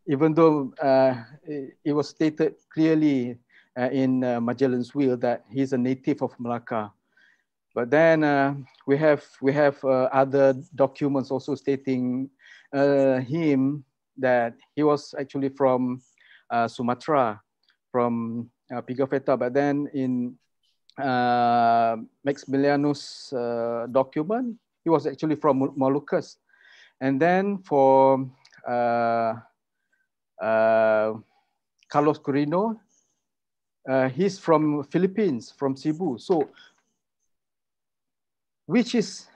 even though uh, it, it was stated clearly uh, in uh, Magellan's will that he's a native of Malacca. But then uh, we have we have uh, other documents also stating uh, him that he was actually from uh, Sumatra, from uh, Pigafetta. But then in Maximilianus' document, he was actually from Moluccas. And then for Carlos Quirino, uh, he's from Philippines, from Cebu. So which is,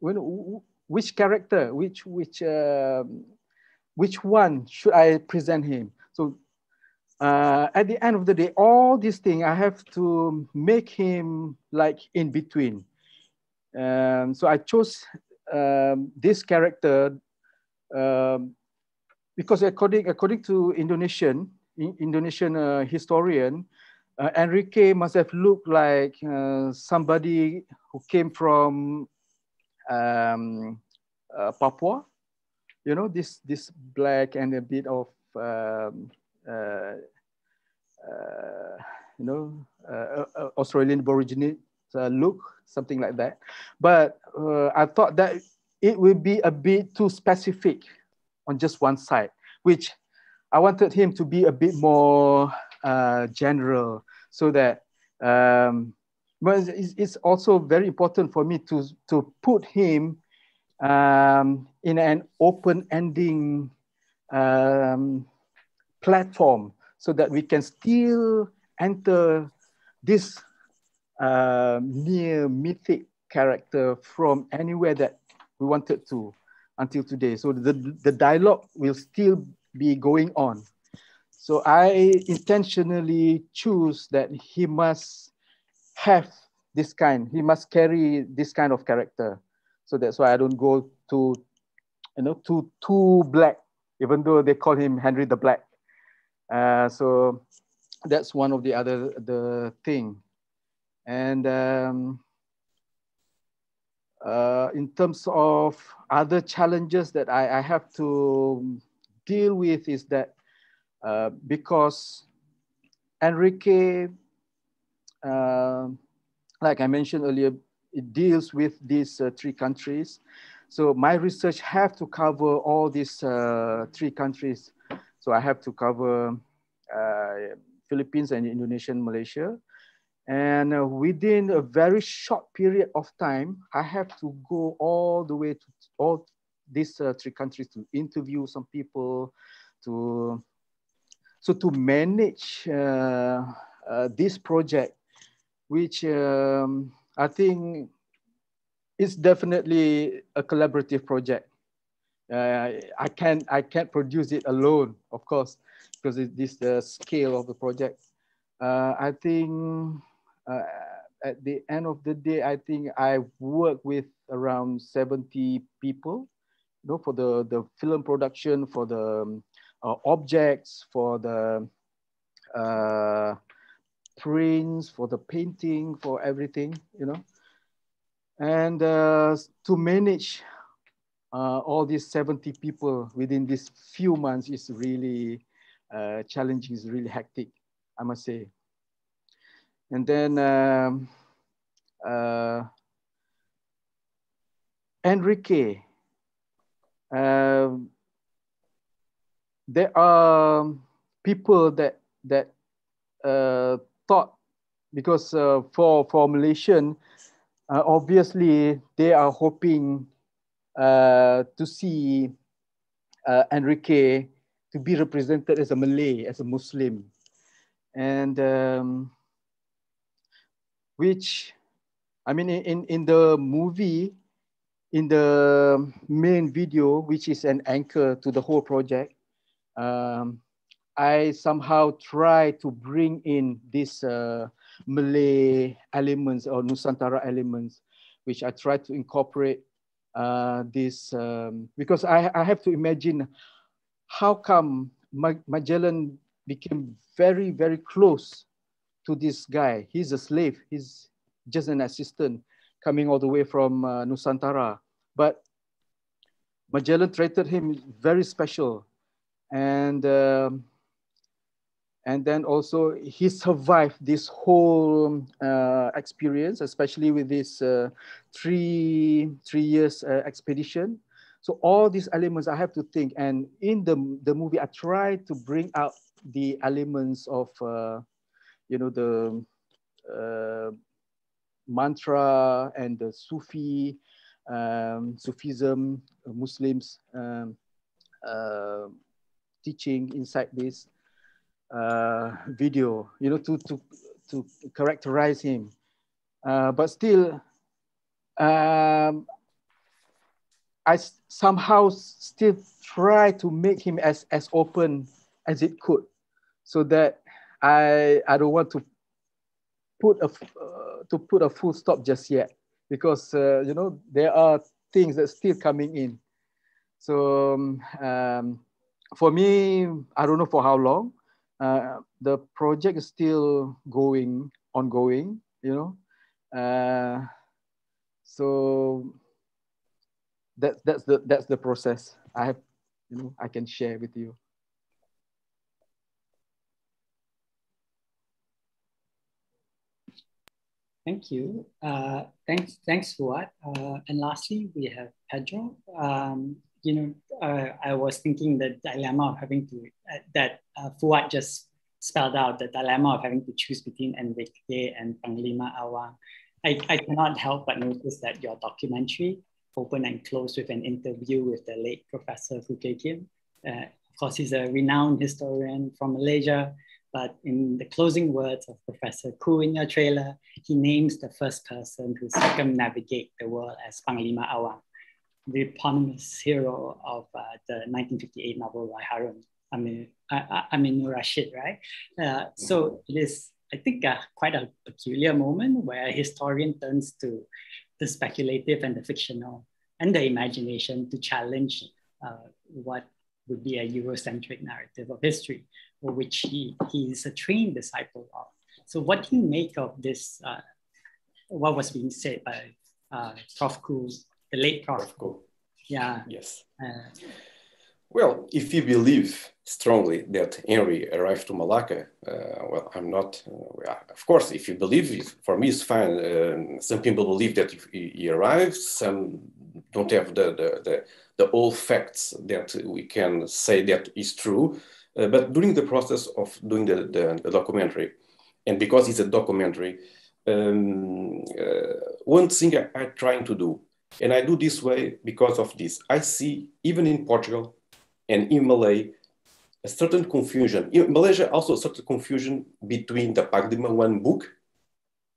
which character, which, which, uh, which one should I present him? So uh, at the end of the day, all these things, I have to make him like in between. Um, so I chose um, this character um, because according, according to Indonesian, Indonesian uh, historian, uh, Enrique must have looked like uh, somebody who came from um, uh, Papua. You know, this this black and a bit of um, uh, uh, you know uh, Australian Aborigine look, something like that. But I thought that it would be a bit too specific on just one side, which I wanted him to be a bit more uh, general so that um, but it's, it's, also very important for me to, to put him um, in an open ending um, platform so that we can still enter this uh, near mythic character from anywhere that we wanted to until today. So the, the dialogue will still be going on. So I intentionally choose that he must have this kind, he must carry this kind of character. So that's why I don't go to, you know, too, too black, even though they call him Henry the Black. Uh, so that's one of the other, the thing. And um, uh, in terms of other challenges that I, I have to deal with is that uh, because Enrique, uh, like I mentioned earlier, it deals with these uh, three countries. So my research have to cover all these uh, three countries. So I have to cover uh, Philippines and Indonesia and Malaysia. And within a very short period of time, I have to go all the way to all these three countries to interview some people, to so to manage uh, uh, this project, which um, I think is definitely a collaborative project. Uh, I can't I can't produce it alone, of course, because this the scale of the project. uh, I think uh, at the end of the day, I think I work with around 70 people, you know, for the, the film production, for the um, objects, for the uh, prints, for the painting, for everything, you know. And uh, to manage uh, all these 70 people within these few months is really uh, challenging, is really hectic, I must say. And then um, uh, Enrique, uh, there are people that that uh, thought because uh, for for Malaysian, uh, obviously they are hoping uh, to see uh, Enrique to be represented as a Malay, as a Muslim, and um, which, I mean, in in the movie, in the main video, which is an anchor to the whole project, um, I somehow try to bring in these uh, Malay elements or Nusantara elements, which I try to incorporate uh, this um, because I, I have to imagine how come Magellan became very, very close to this guy. He's a slave. He's just an assistant coming all the way from uh, Nusantara. But Magellan treated him very special. And um, and then also he survived this whole uh, experience, especially with this uh, three three years uh, expedition. So all these elements I have to think, and in the the movie I try to bring out the elements of uh, you know the uh, mantra and the Sufi um, Sufism Muslims um, uh, teaching inside this uh, video, you know, to, to, to characterize him. Uh, but still, um, I somehow still try to make him as, as open as it could so that I, I don't want to put a, uh, to put a full stop just yet because, uh, you know, there are things that still coming in. So um, um, for me, I don't know for how long, uh, the project is still going, ongoing, you know. Uh, so that, that's, the, that's the process I have, you know, I can share with you. Thank you. Uh, thanks, thanks, Fuad. Uh, and lastly, we have Pedro. Um, you know, uh, I was thinking the dilemma of having to, uh, that uh, Fuad just spelled out, the dilemma of having to choose between Enrique and Panglima Awang. I, I cannot help but notice that your documentary opened and closed with an interview with the late Professor Khoo Kay Kim. Uh, of course, he's a renowned historian from Malaysia, but in the closing words of Professor Khoo in your trailer, he names the first person to circumnavigate the world as Panglima Awang the eponymous hero of uh, the 1958 novel by Harun uh, Aminurrashid, right? Uh, so it is, I think, uh, quite a peculiar moment where a historian turns to the speculative and the fictional and the imagination to challenge uh, what would be a Eurocentric narrative of history, or which he, he is a trained disciple of. So what do you make of this, uh, what was being said by uh, Prof. Khoo the late Prof. Yeah. Yes. Uh, well, if you believe strongly that Henry arrived to Malacca, uh, well, I'm not. Uh, of course, if you believe, it, for me, it's fine. Uh, some people believe that he, he arrived. Some don't have the the, the the all facts that we can say that is true. Uh, but during the process of doing the, the, the documentary, and because it's a documentary, um, uh, one thing I, I'm trying to do and I do this way because of this. I see, even in Portugal and in Malay, a certain confusion. In Malaysia, also a certain confusion between the Panglima Awang book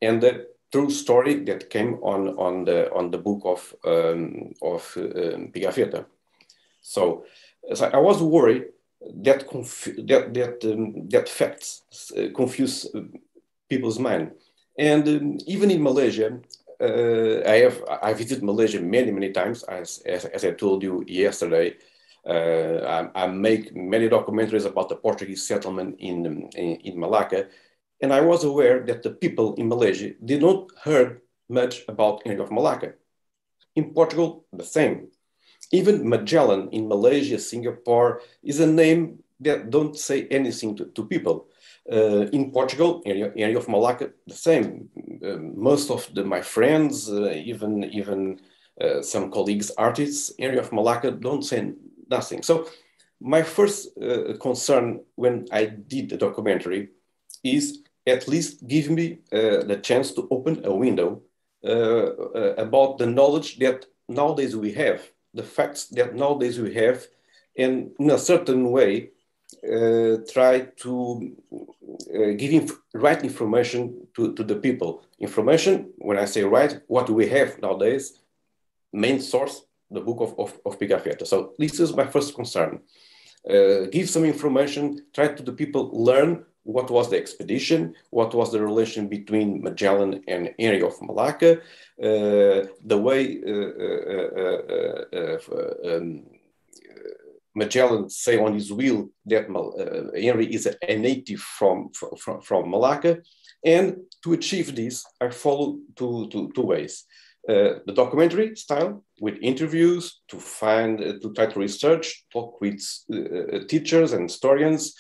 and the true story that came on, on, the, on the book of, um, of um, Pigafetta. So, so I was worried that that that um, that facts uh, confuse uh, people's mind. And um, even in Malaysia, uh, I have I visited Malaysia many many times, as as, as I told you yesterday. Uh, I, I, make many documentaries about the Portuguese settlement in, in, in Malacca, and I was aware that the people in Malaysia did not heard much about Henry of Malacca. In Portugal, the same. Even Magellan in Malaysia, Singapore is a name that don't say anything to, to people. Uh, in Portugal, area, Henry of Malacca, the same. Uh, most of the, my friends, uh, even even uh, some colleagues, artists, Henry of Malacca don't say nothing. So my first uh, concern when I did the documentary is at least give me uh, the chance to open a window about the knowledge that nowadays we have, the facts that nowadays we have, and in a certain way, try to uh, give inf right information to, to the people. Information, when I say right, what do we have nowadays, main source, the book of, of, of Pigafetta. So this is my first concern. Uh, give some information, try to the people learn what was the expedition, what was the relation between Magellan and Henry of Malacca, uh, the way uh, uh, um, Magellan say on his will that uh, Henry is a, a native from, from, from Malacca. And to achieve this, I follow two, two, two ways. Uh, the documentary style with interviews to find, uh, to try to research, talk with uh, teachers and historians,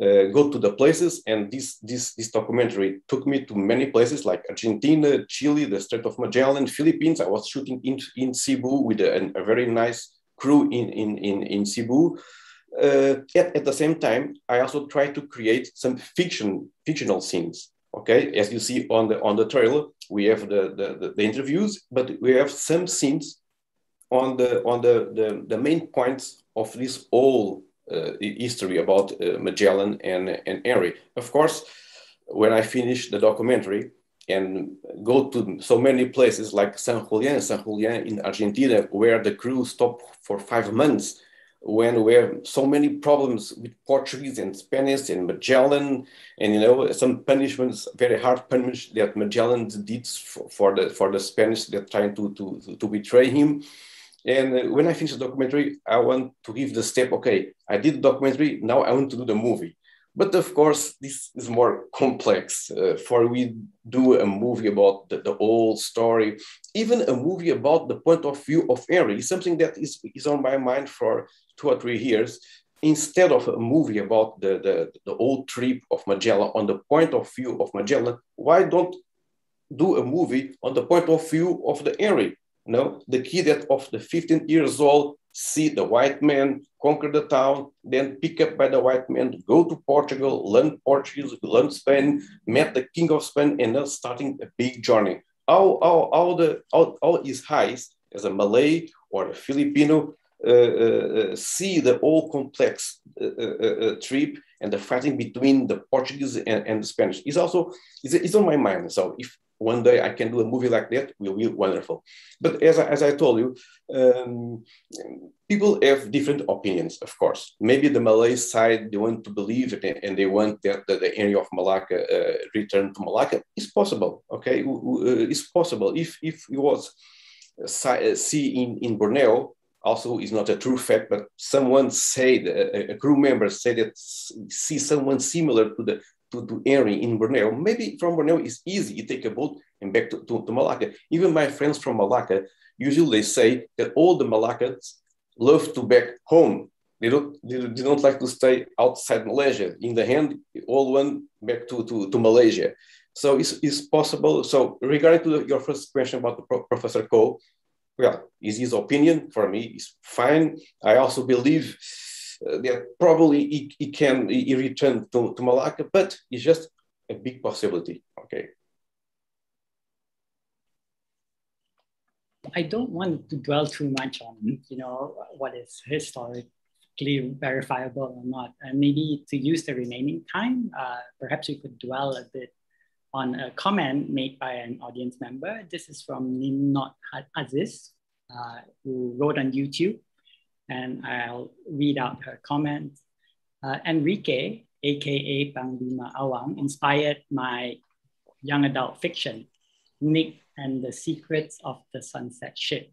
uh, go to the places. And this, this, this documentary took me to many places like Argentina, Chile, the Strait of Magellan, Philippines. I was shooting in, in Cebu with a, a very nice crew in, in, in, in Cebu. Uh, at, at the same time, I also try to create some fiction, fictional scenes. Okay, as you see on the on the trailer, we have the, the, the interviews, but we have some scenes on the on the, the, the main points of this whole uh, history about uh, Magellan and, and Henry. Of course, when I finish the documentary, and go to so many places like San Julian, San Julian in Argentina, where the crew stopped for five months, when we have so many problems with Portuguese and Spanish and Magellan, and you know some punishments, very hard punishments that Magellan did for, for the for the Spanish that trying to to to betray him. And when I finish the documentary, I want to give the step. Okay, I did the documentary. Now I want to do the movie but of course, this is more complex. Uh, for we do a movie about the, the old story, even a movie about the point of view of Henry something that is, is on my mind for two or three years. Instead of a movie about the, the, the old trip of Magellan on the point of view of Magellan, why don't do a movie on the point of view of the Henry? No, the kid that of the 15 years old see the white man conquer the town, then pick up by the white man, go to Portugal, learn Portuguese, learn Spain, met the king of Spain, and then starting a big journey. All, how, how, the, how, how his eyes as a Malay or a Filipino uh, uh, see the whole complex uh, uh, uh, trip and the fighting between the Portuguese and, and the Spanish is also is, is on my mind. So if one day I can do a movie like that, will be wonderful. But as I, as I told you, um, people have different opinions, of course. Maybe the Malay side, they want to believe it and they want that, that the Henry of Malacca uh, return to Malacca. It's possible, okay? Uh, it's possible. If, if it was uh, see in, in Borneo, also is not a true fact, but someone said, a, a crew member said that see someone similar to the to, to Henry in Borneo. Maybe from Borneo it's easy. You take a boat and back to, to, to Malacca. Even my friends from Malacca, usually they say that all the Malaccans love to back home. They don't, they, don't like to stay outside Malaysia. In the end, all went back to, to, to Malaysia. So it's, it's possible. So regarding to the, your first question about the pro, Professor Cole, well, is his opinion for me is fine. I also believe that probably he, he can he return to, to Malacca, but it's just a big possibility. Okay. I don't want to dwell too much on you know what is historically verifiable or not, and maybe to use the remaining time, uh, perhaps we could dwell a bit on a comment made by an audience member. This is from Ninot Aziz, uh, who wrote on YouTube and I'll read out her comment. Uh, Enrique, aka Panglima Awang, inspired my young adult fiction, Nick and the Secrets of the Sunset Ship.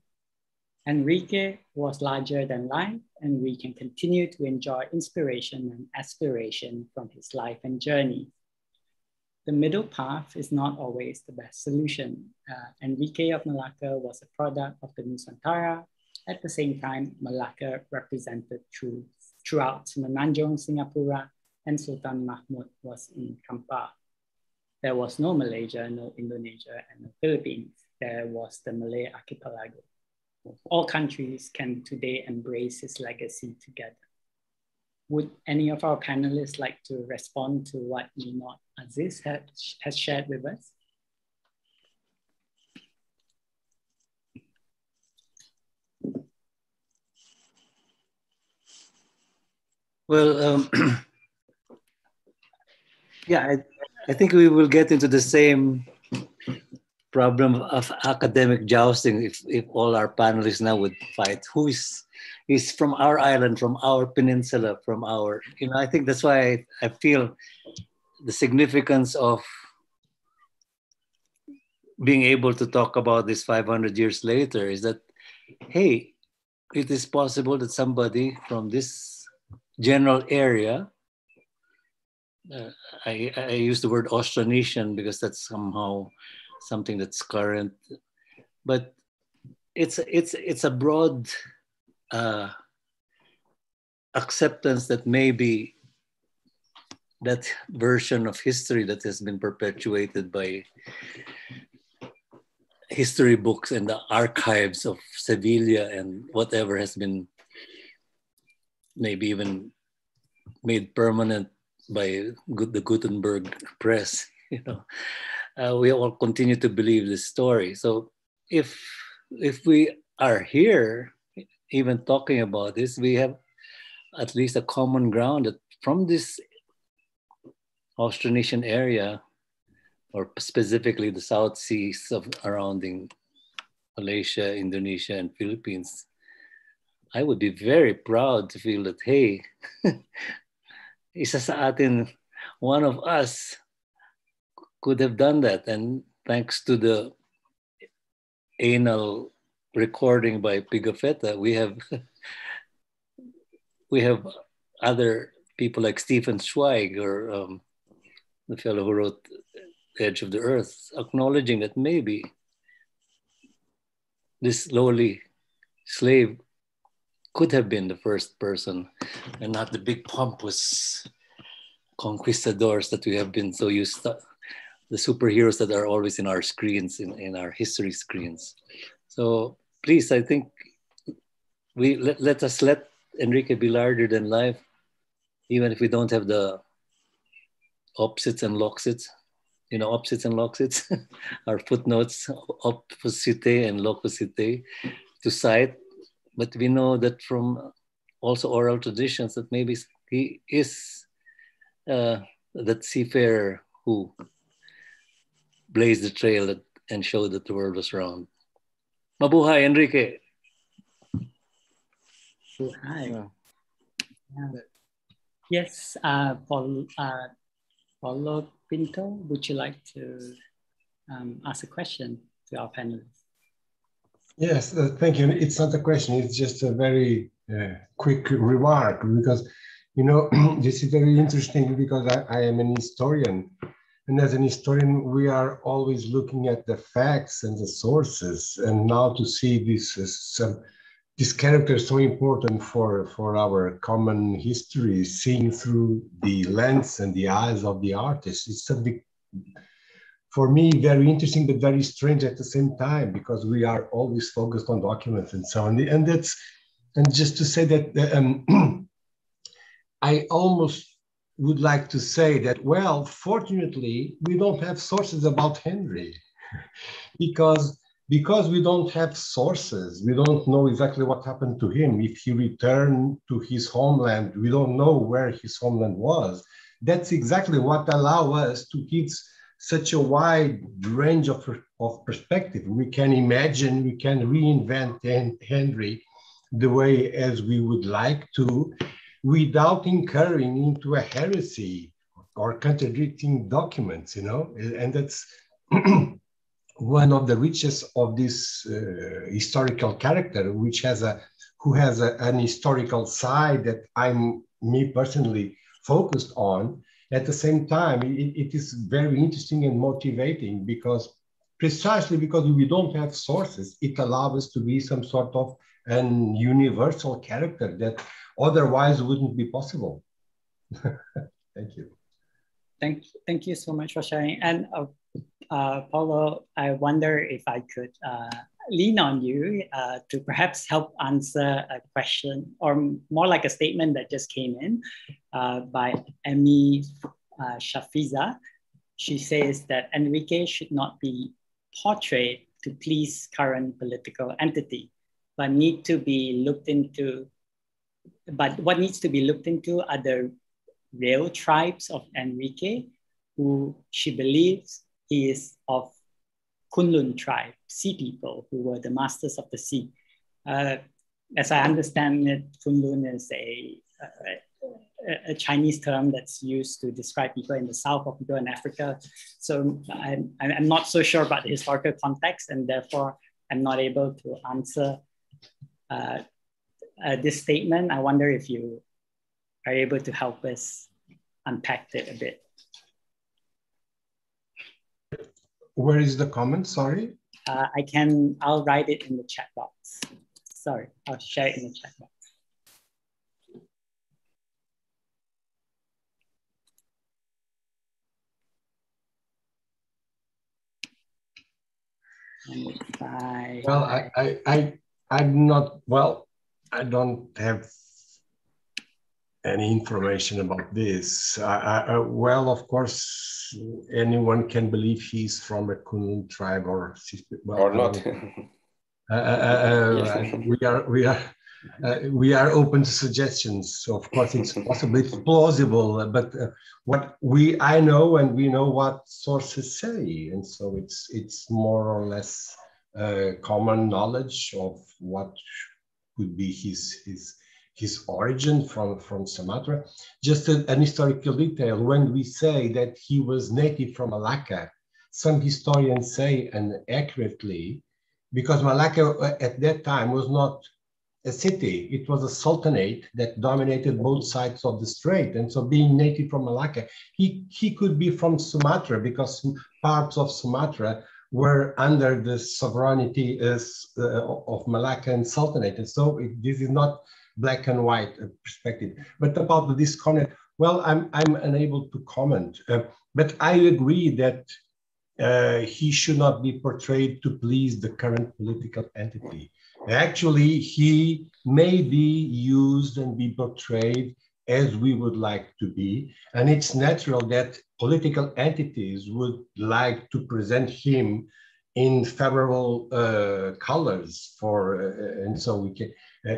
Enrique was larger than life, and we can continue to enjoy inspiration and aspiration from his life and journey. The middle path is not always the best solution. Uh, Enrique of Malacca was a product of the Nusantara. At the same time, Malacca represented through, throughout Semenanjung, Singapura, and Sultan Mahmud was in Kampar. There was no Malaysia, no Indonesia, and no Philippines. There was the Malay archipelago. All countries can today embrace his legacy together. Would any of our panelists like to respond to what Ninot Aziz has shared with us? Well, um, yeah, I, I think we will get into the same problem of academic jousting if, if all our panelists now would fight. Who is is from our island from our peninsula from our you know i think that's why i, I feel the significance of being able to talk about this 500 years later is that hey it is possible that somebody from this general area uh, I, I use the word Austronesian because that's somehow something that's current, but it's it's it's a broad uh, acceptance that maybe that version of history that has been perpetuated by history books and the archives of Sevilla and whatever has been maybe even made permanent by the Gutenberg press, you know, uh, we all continue to believe this story. So if if we are here, even talking about this, we have at least a common ground that from this Austronesian area, or specifically the South Seas of surrounding Malaysia, Indonesia, and Philippines, I would be very proud to feel that, hey, isa sa atin, one of us could have done that. And thanks to the anal recording by Pigafetta, we have we have other people like Stephen Zweig or um, the fellow who wrote Edge of the Earth, acknowledging that maybe this lowly slave could have been the first person and not the big pompous conquistadors that we have been so used to, the superheroes that are always in our screens, in, in our history screens. So please, I think we let, let us let Enrique be larger than life, even if we don't have the opposites and loxits, you know, opposites and loxits, our footnotes, opposite and locusite to cite but we know that from also oral traditions that maybe he is uh, that seafarer who blazed the trail that, and showed that the world was round. Mabuhay, Enrique. Hi. Yeah. Yes, uh, Paul, uh, Paulo Pinto, would you like to um, ask a question to our panelists? Yes, uh, thank you. It's not a question, it's just a very uh, quick remark because, you know, this is very interesting because I, I, am an historian. And as an historian, we are always looking at the facts and the sources. And now to see this, uh, this character so important for, for our common history, seeing through the lens and the eyes of the artist, it's something for me very interesting but very strange at the same time because we are always focused on documents and so on. And that's and just to say that um, i almost would like to say that well fortunately we don't have sources about henry. Because because we don't have sources we don't know exactly what happened to him. If he returned to his homeland we don't know where his homeland was. That's exactly what allow us to give such a wide range of, of perspective. We can imagine, we can reinvent Henry the way as we would like to. without incurring into a heresy or contradicting documents, you know, and that's one of the riches of this uh, historical character, which has a who has a, an historical side that I'm me personally focused on. At the same time, it, it is very interesting and motivating because precisely because we don't have sources, it allows us to be some sort of an universal character that otherwise wouldn't be possible. Thank you. Thank, thank you so much for sharing. And uh, uh, Paulo, I wonder if I could uh, lean on you uh, to perhaps help answer a question or more like a statement that just came in uh, by Emmy uh, Shafiza. She says that Enrique should not be portrayed to please current political entity, but need to be looked into. But what needs to be looked into are the real tribes of Enrique, who she believes is of Kunlun tribe, sea people, who were the masters of the sea. Uh, as I understand it, Kunlun is a, a, a, Chinese term that's used to describe people in the south or people in Africa. So I'm, I'm not so sure about the historical context, and therefore I'm not able to answer uh, uh, this statement. I wonder if you are able to help us unpack it a bit. Where is the comment? Sorry. Uh, I can, I'll write it in the chat box. Sorry, I'll share it in the chat box. Well, I, I, I, I'm not, well, I don't have any information about this. I, I, well, of course, anyone can believe he's from a Kunlun tribe or well, or not. Uh, uh, uh, uh we are we are uh, we are open to suggestions. So of course, it's possibly plausible, but uh, what we I know and we know what sources say, and so it's it's more or less common knowledge of what could be his his his origin from, from Sumatra. Just a, an historical detail, when we say that he was native from Malacca, some historians say, and accurately, because Malacca uh, at that time was not a city, it was a sultanate that dominated both sides of the strait. And so being native from Malacca, he, he could be from Sumatra because parts of Sumatra were under the sovereignty uh, of Malacca and Sultanate. And so it, this is not black and white uh, perspective. But about the disconnect, well, I'm, I'm unable to comment. Uh, but I agree that uh, he should not be portrayed to please the current political entity. Actually, he may be used and be portrayed as we would like to be. And it's natural that political entities would like to present him in favorable uh, colors for, uh, and so we can,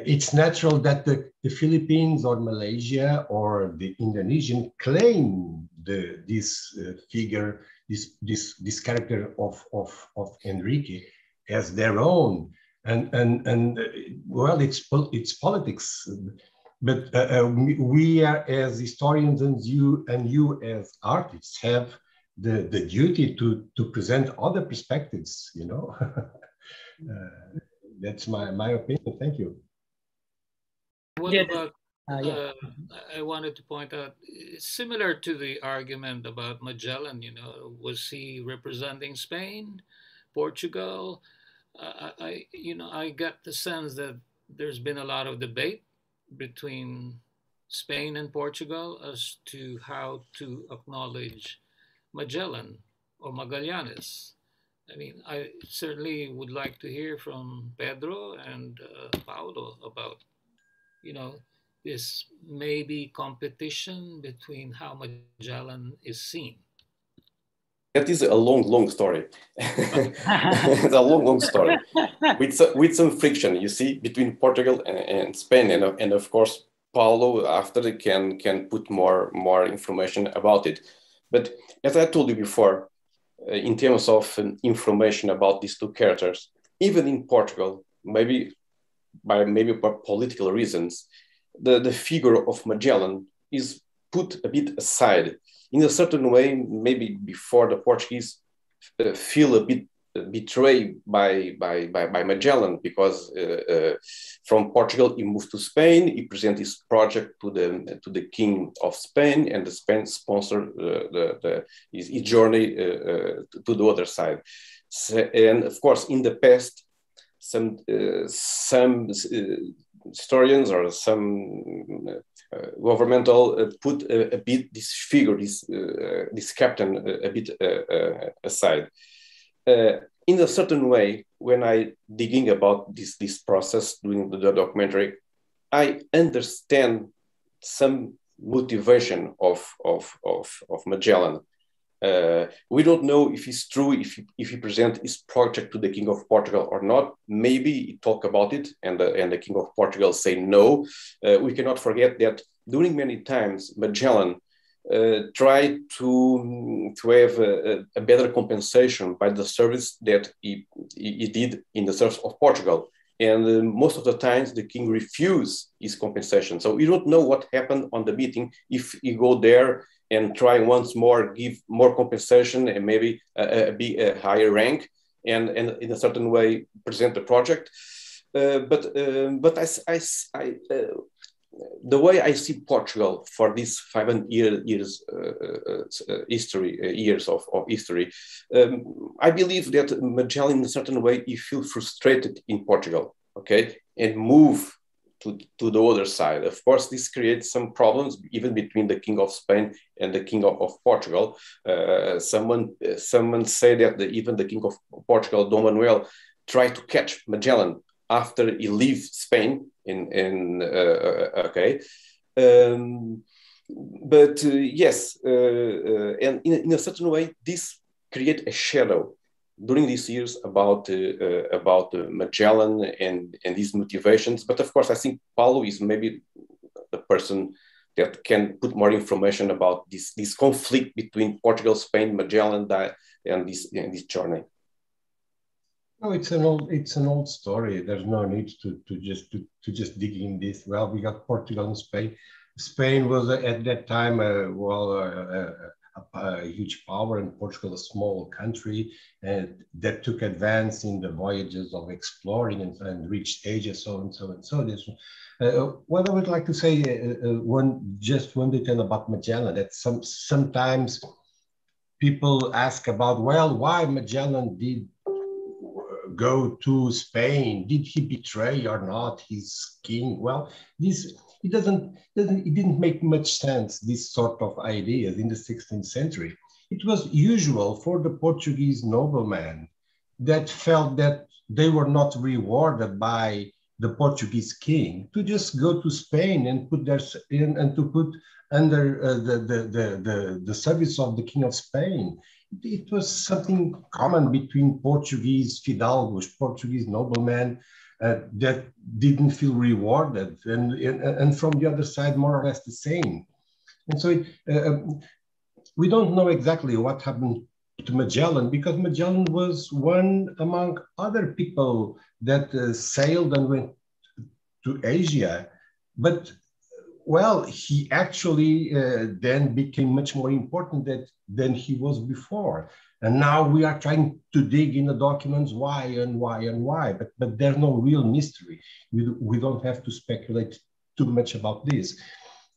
it's natural that the, the, Philippines or Malaysia or the Indonesian claim the, this uh, figure, this, this, this character of, of, of Enrique as their own. And, and, and uh, well, it's, it's politics. But uh, uh, we are as historians and you, and you as artists have the, the duty to, to present other perspectives, you know? that's my, my opinion. Thank you. What yeah. about? Uh, yeah. uh, I wanted to point out, similar to the argument about Magellan. You know, was he representing Spain, Portugal? Uh, I, you know, I get the sense that there's been a lot of debate between Spain and Portugal as to how to acknowledge Magellan or Magallanes. I mean, I certainly would like to hear from Pedro and uh, Paulo about you know, this maybe competition between how Magellan is seen. That is a long, long story. it's a long, long story with, with some friction, you see, between Portugal and, and Spain, and, and of course, Paulo after can can put more more information about it. But as I told you before, uh, in terms of um, information about these two characters, even in Portugal, maybe by maybe political reasons, the, the figure of Magellan is put a bit aside. In a certain way, maybe before the Portuguese uh, feel a bit betrayed by, by, by, by, Magellan because uh, uh, from Portugal he moved to Spain. He presented his project to the to the king of Spain, and the Spain sponsored uh, the, the, his, his journey uh, uh, to the other side. So, and of course, in the past, some uh, some uh, historians or some uh, governmental uh, put a, a, bit this figure, this this captain, a bit aside uh, in a certain way, when I digging about this this process doing the, the documentary, I understand some motivation of of of, of Magellan. Uh, we don't know if it's true if he, if he present his project to the king of Portugal or not. Maybe he talk about it, and the, and the king of Portugal say no. Uh, we cannot forget that during many times Magellan uh, try to, to have a, a, better compensation by the service that he, he did in the service of Portugal. And uh, most of the times the king refused his compensation. So we don't know what happened on the meeting if he go there and try once more, give more compensation and maybe a, a, a higher rank and, and in a certain way present the project. Uh, but uh, but I, I, I uh, the way I see Portugal for these 500 year, years uh, uh, uh history, uh, years of, of history, um, I believe that Magellan, in a certain way, he feel frustrated in Portugal, okay, and move to, to the other side. Of course, this creates some problems even between the King of Spain and the King of, of Portugal. Uh, someone, someone say that the, even the King of Portugal, Dom Manuel, tried to catch Magellan after he leaves Spain in in uh, uh, okay. Um, but uh, yes, and in, in a certain way, this create a shadow during these years about uh, about uh, Magellan and and these motivations. But of course, I think Paulo is maybe the person that can put more information about this this conflict between Portugal, Spain, Magellan, and this and this journey. No, it's an old it's an old story. There's no need to, to just to, to just dig in this. Well, we got Portugal and Spain. Spain was uh, at that time uh, well uh, a, a, huge power, and Portugal a small country, and that took advance in the voyages of exploring and, and reached Asia, so and so and so. This. Uh, what I would like to say, uh, uh, one just one detail about Magellan that some sometimes people ask about, well, why Magellan did go to Spain? Did he betray or not his king? Well, this it doesn't, doesn't it didn't make much sense, this sort of ideas in the 16th century. It was usual for the Portuguese nobleman that felt that they were not rewarded by the Portuguese king to just go to Spain and put their in, and to put under uh, the, the, the, the, the service of the king of Spain it was something common between Portuguese fidalgos, Portuguese noblemen uh, that didn't feel rewarded, and, and, and from the other side, more or less the same. And so it, uh, um, we don't know exactly what happened to Magellan because Magellan was one among other people that uh, sailed and went to Asia. But well, he actually uh, then became much more important that, than he was before. And now we are trying to dig in the documents why and why and why, but, but there's no real mystery. We, we don't have to speculate too much about this.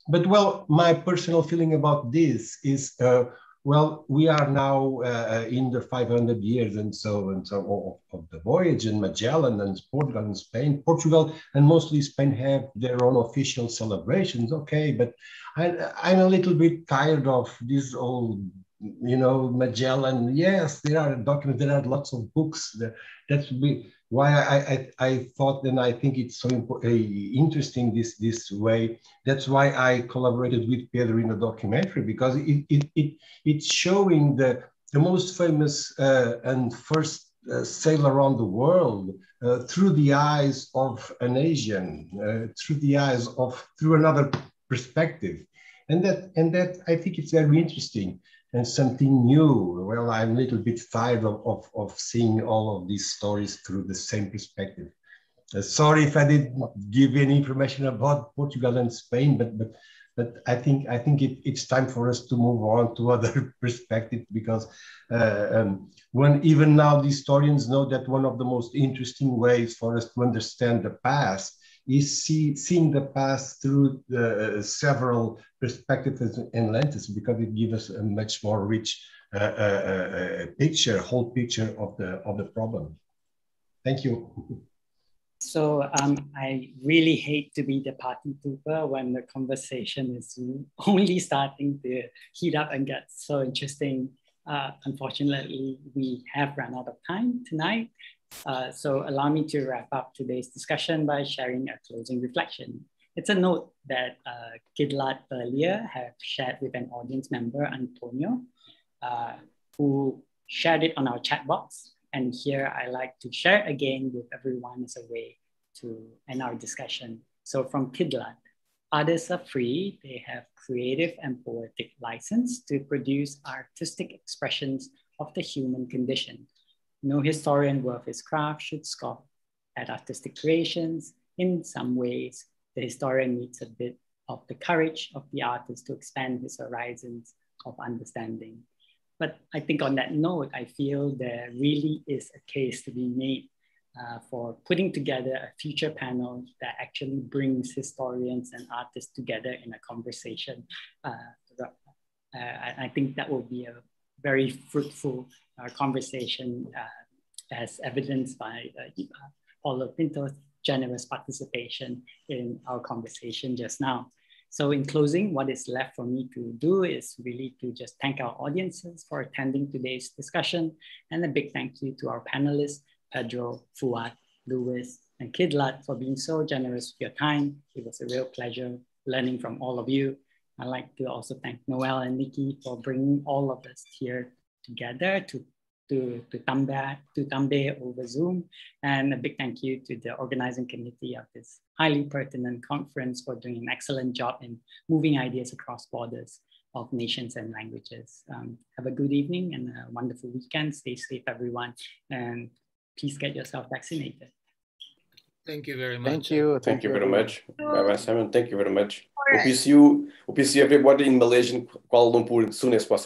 But well, my personal feeling about this is uh, well, we are now uh, in the 500 years and so and so of, of, the voyage, and Magellan and Portugal and Spain, Portugal and mostly Spain have their own official celebrations. Okay, but I, I'm a little bit tired of this old, you know, Magellan. Yes, there are documents, there are lots of books. That, that's why I, I, I thought and I think it's so uh, interesting this this way. That's why I collaborated with Pedro in the documentary because it, it, it it's showing the the most famous uh, and first uh, sail around the world uh, through the eyes of an Asian, uh, through the eyes of through another perspective, and that and that I think it's very interesting and something new. Well, I'm a little bit tired of, of, of seeing all of these stories through the same perspective. Uh, sorry if I didn't give you any information about Portugal and Spain, but but but I think I think it, it's time for us to move on to other perspectives because uh, um, when even now the historians know that one of the most interesting ways for us to understand the past is see, seeing the past through the, uh, several perspectives and lenses because it gives us a much more rich uh, uh, picture, whole picture of the of the problem. Thank you. So um, I really hate to be the party pooper when the conversation is only starting to heat up and get so interesting. Uh, unfortunately, we have run out of time tonight. Uh, so allow me to wrap up today's discussion by sharing a closing reflection. It's a note that uh, Kidlat earlier have shared with an audience member, Antonio, uh, who shared it on our chat box. And here I like to share again with everyone as a way to end our discussion. So from Kidlat, artists are free. They have creative and poetic license to produce artistic expressions of the human condition. No historian worth his craft should scoff at artistic creations. In some ways, the historian needs a bit of the courage of the artist to expand his horizons of understanding. But I think on that note, I feel there really is a case to be made uh, for putting together a future panel that actually brings historians and artists together in a conversation. Uh, uh, I, think that will be a very fruitful uh, conversation uh, as evidenced by uh, Paulo Pinto's generous participation in our conversation just now. So in closing, what is left for me to do is really to just thank our audiences for attending today's discussion and a big thank you to our panelists, Pedro, Fuad, Luis, and Kidlat for being so generous with your time. It was a real pleasure learning from all of you. I'd like to also thank Noel and Nikki for bringing all of us here together to to, to Tambe, to Tambe over Zoom. And a big thank you to the organizing committee of this highly pertinent conference for doing an excellent job in moving ideas across borders of nations and languages. Um, have a good evening and a wonderful weekend. Stay safe, everyone, and please get yourself vaccinated. Thank you very much. Thank you. Thank, Thank you, very much. Bye bye, Simon. Thank you very much. Hope you see you, hope you see everybody in Malaysia, Kuala Lumpur soon as possible.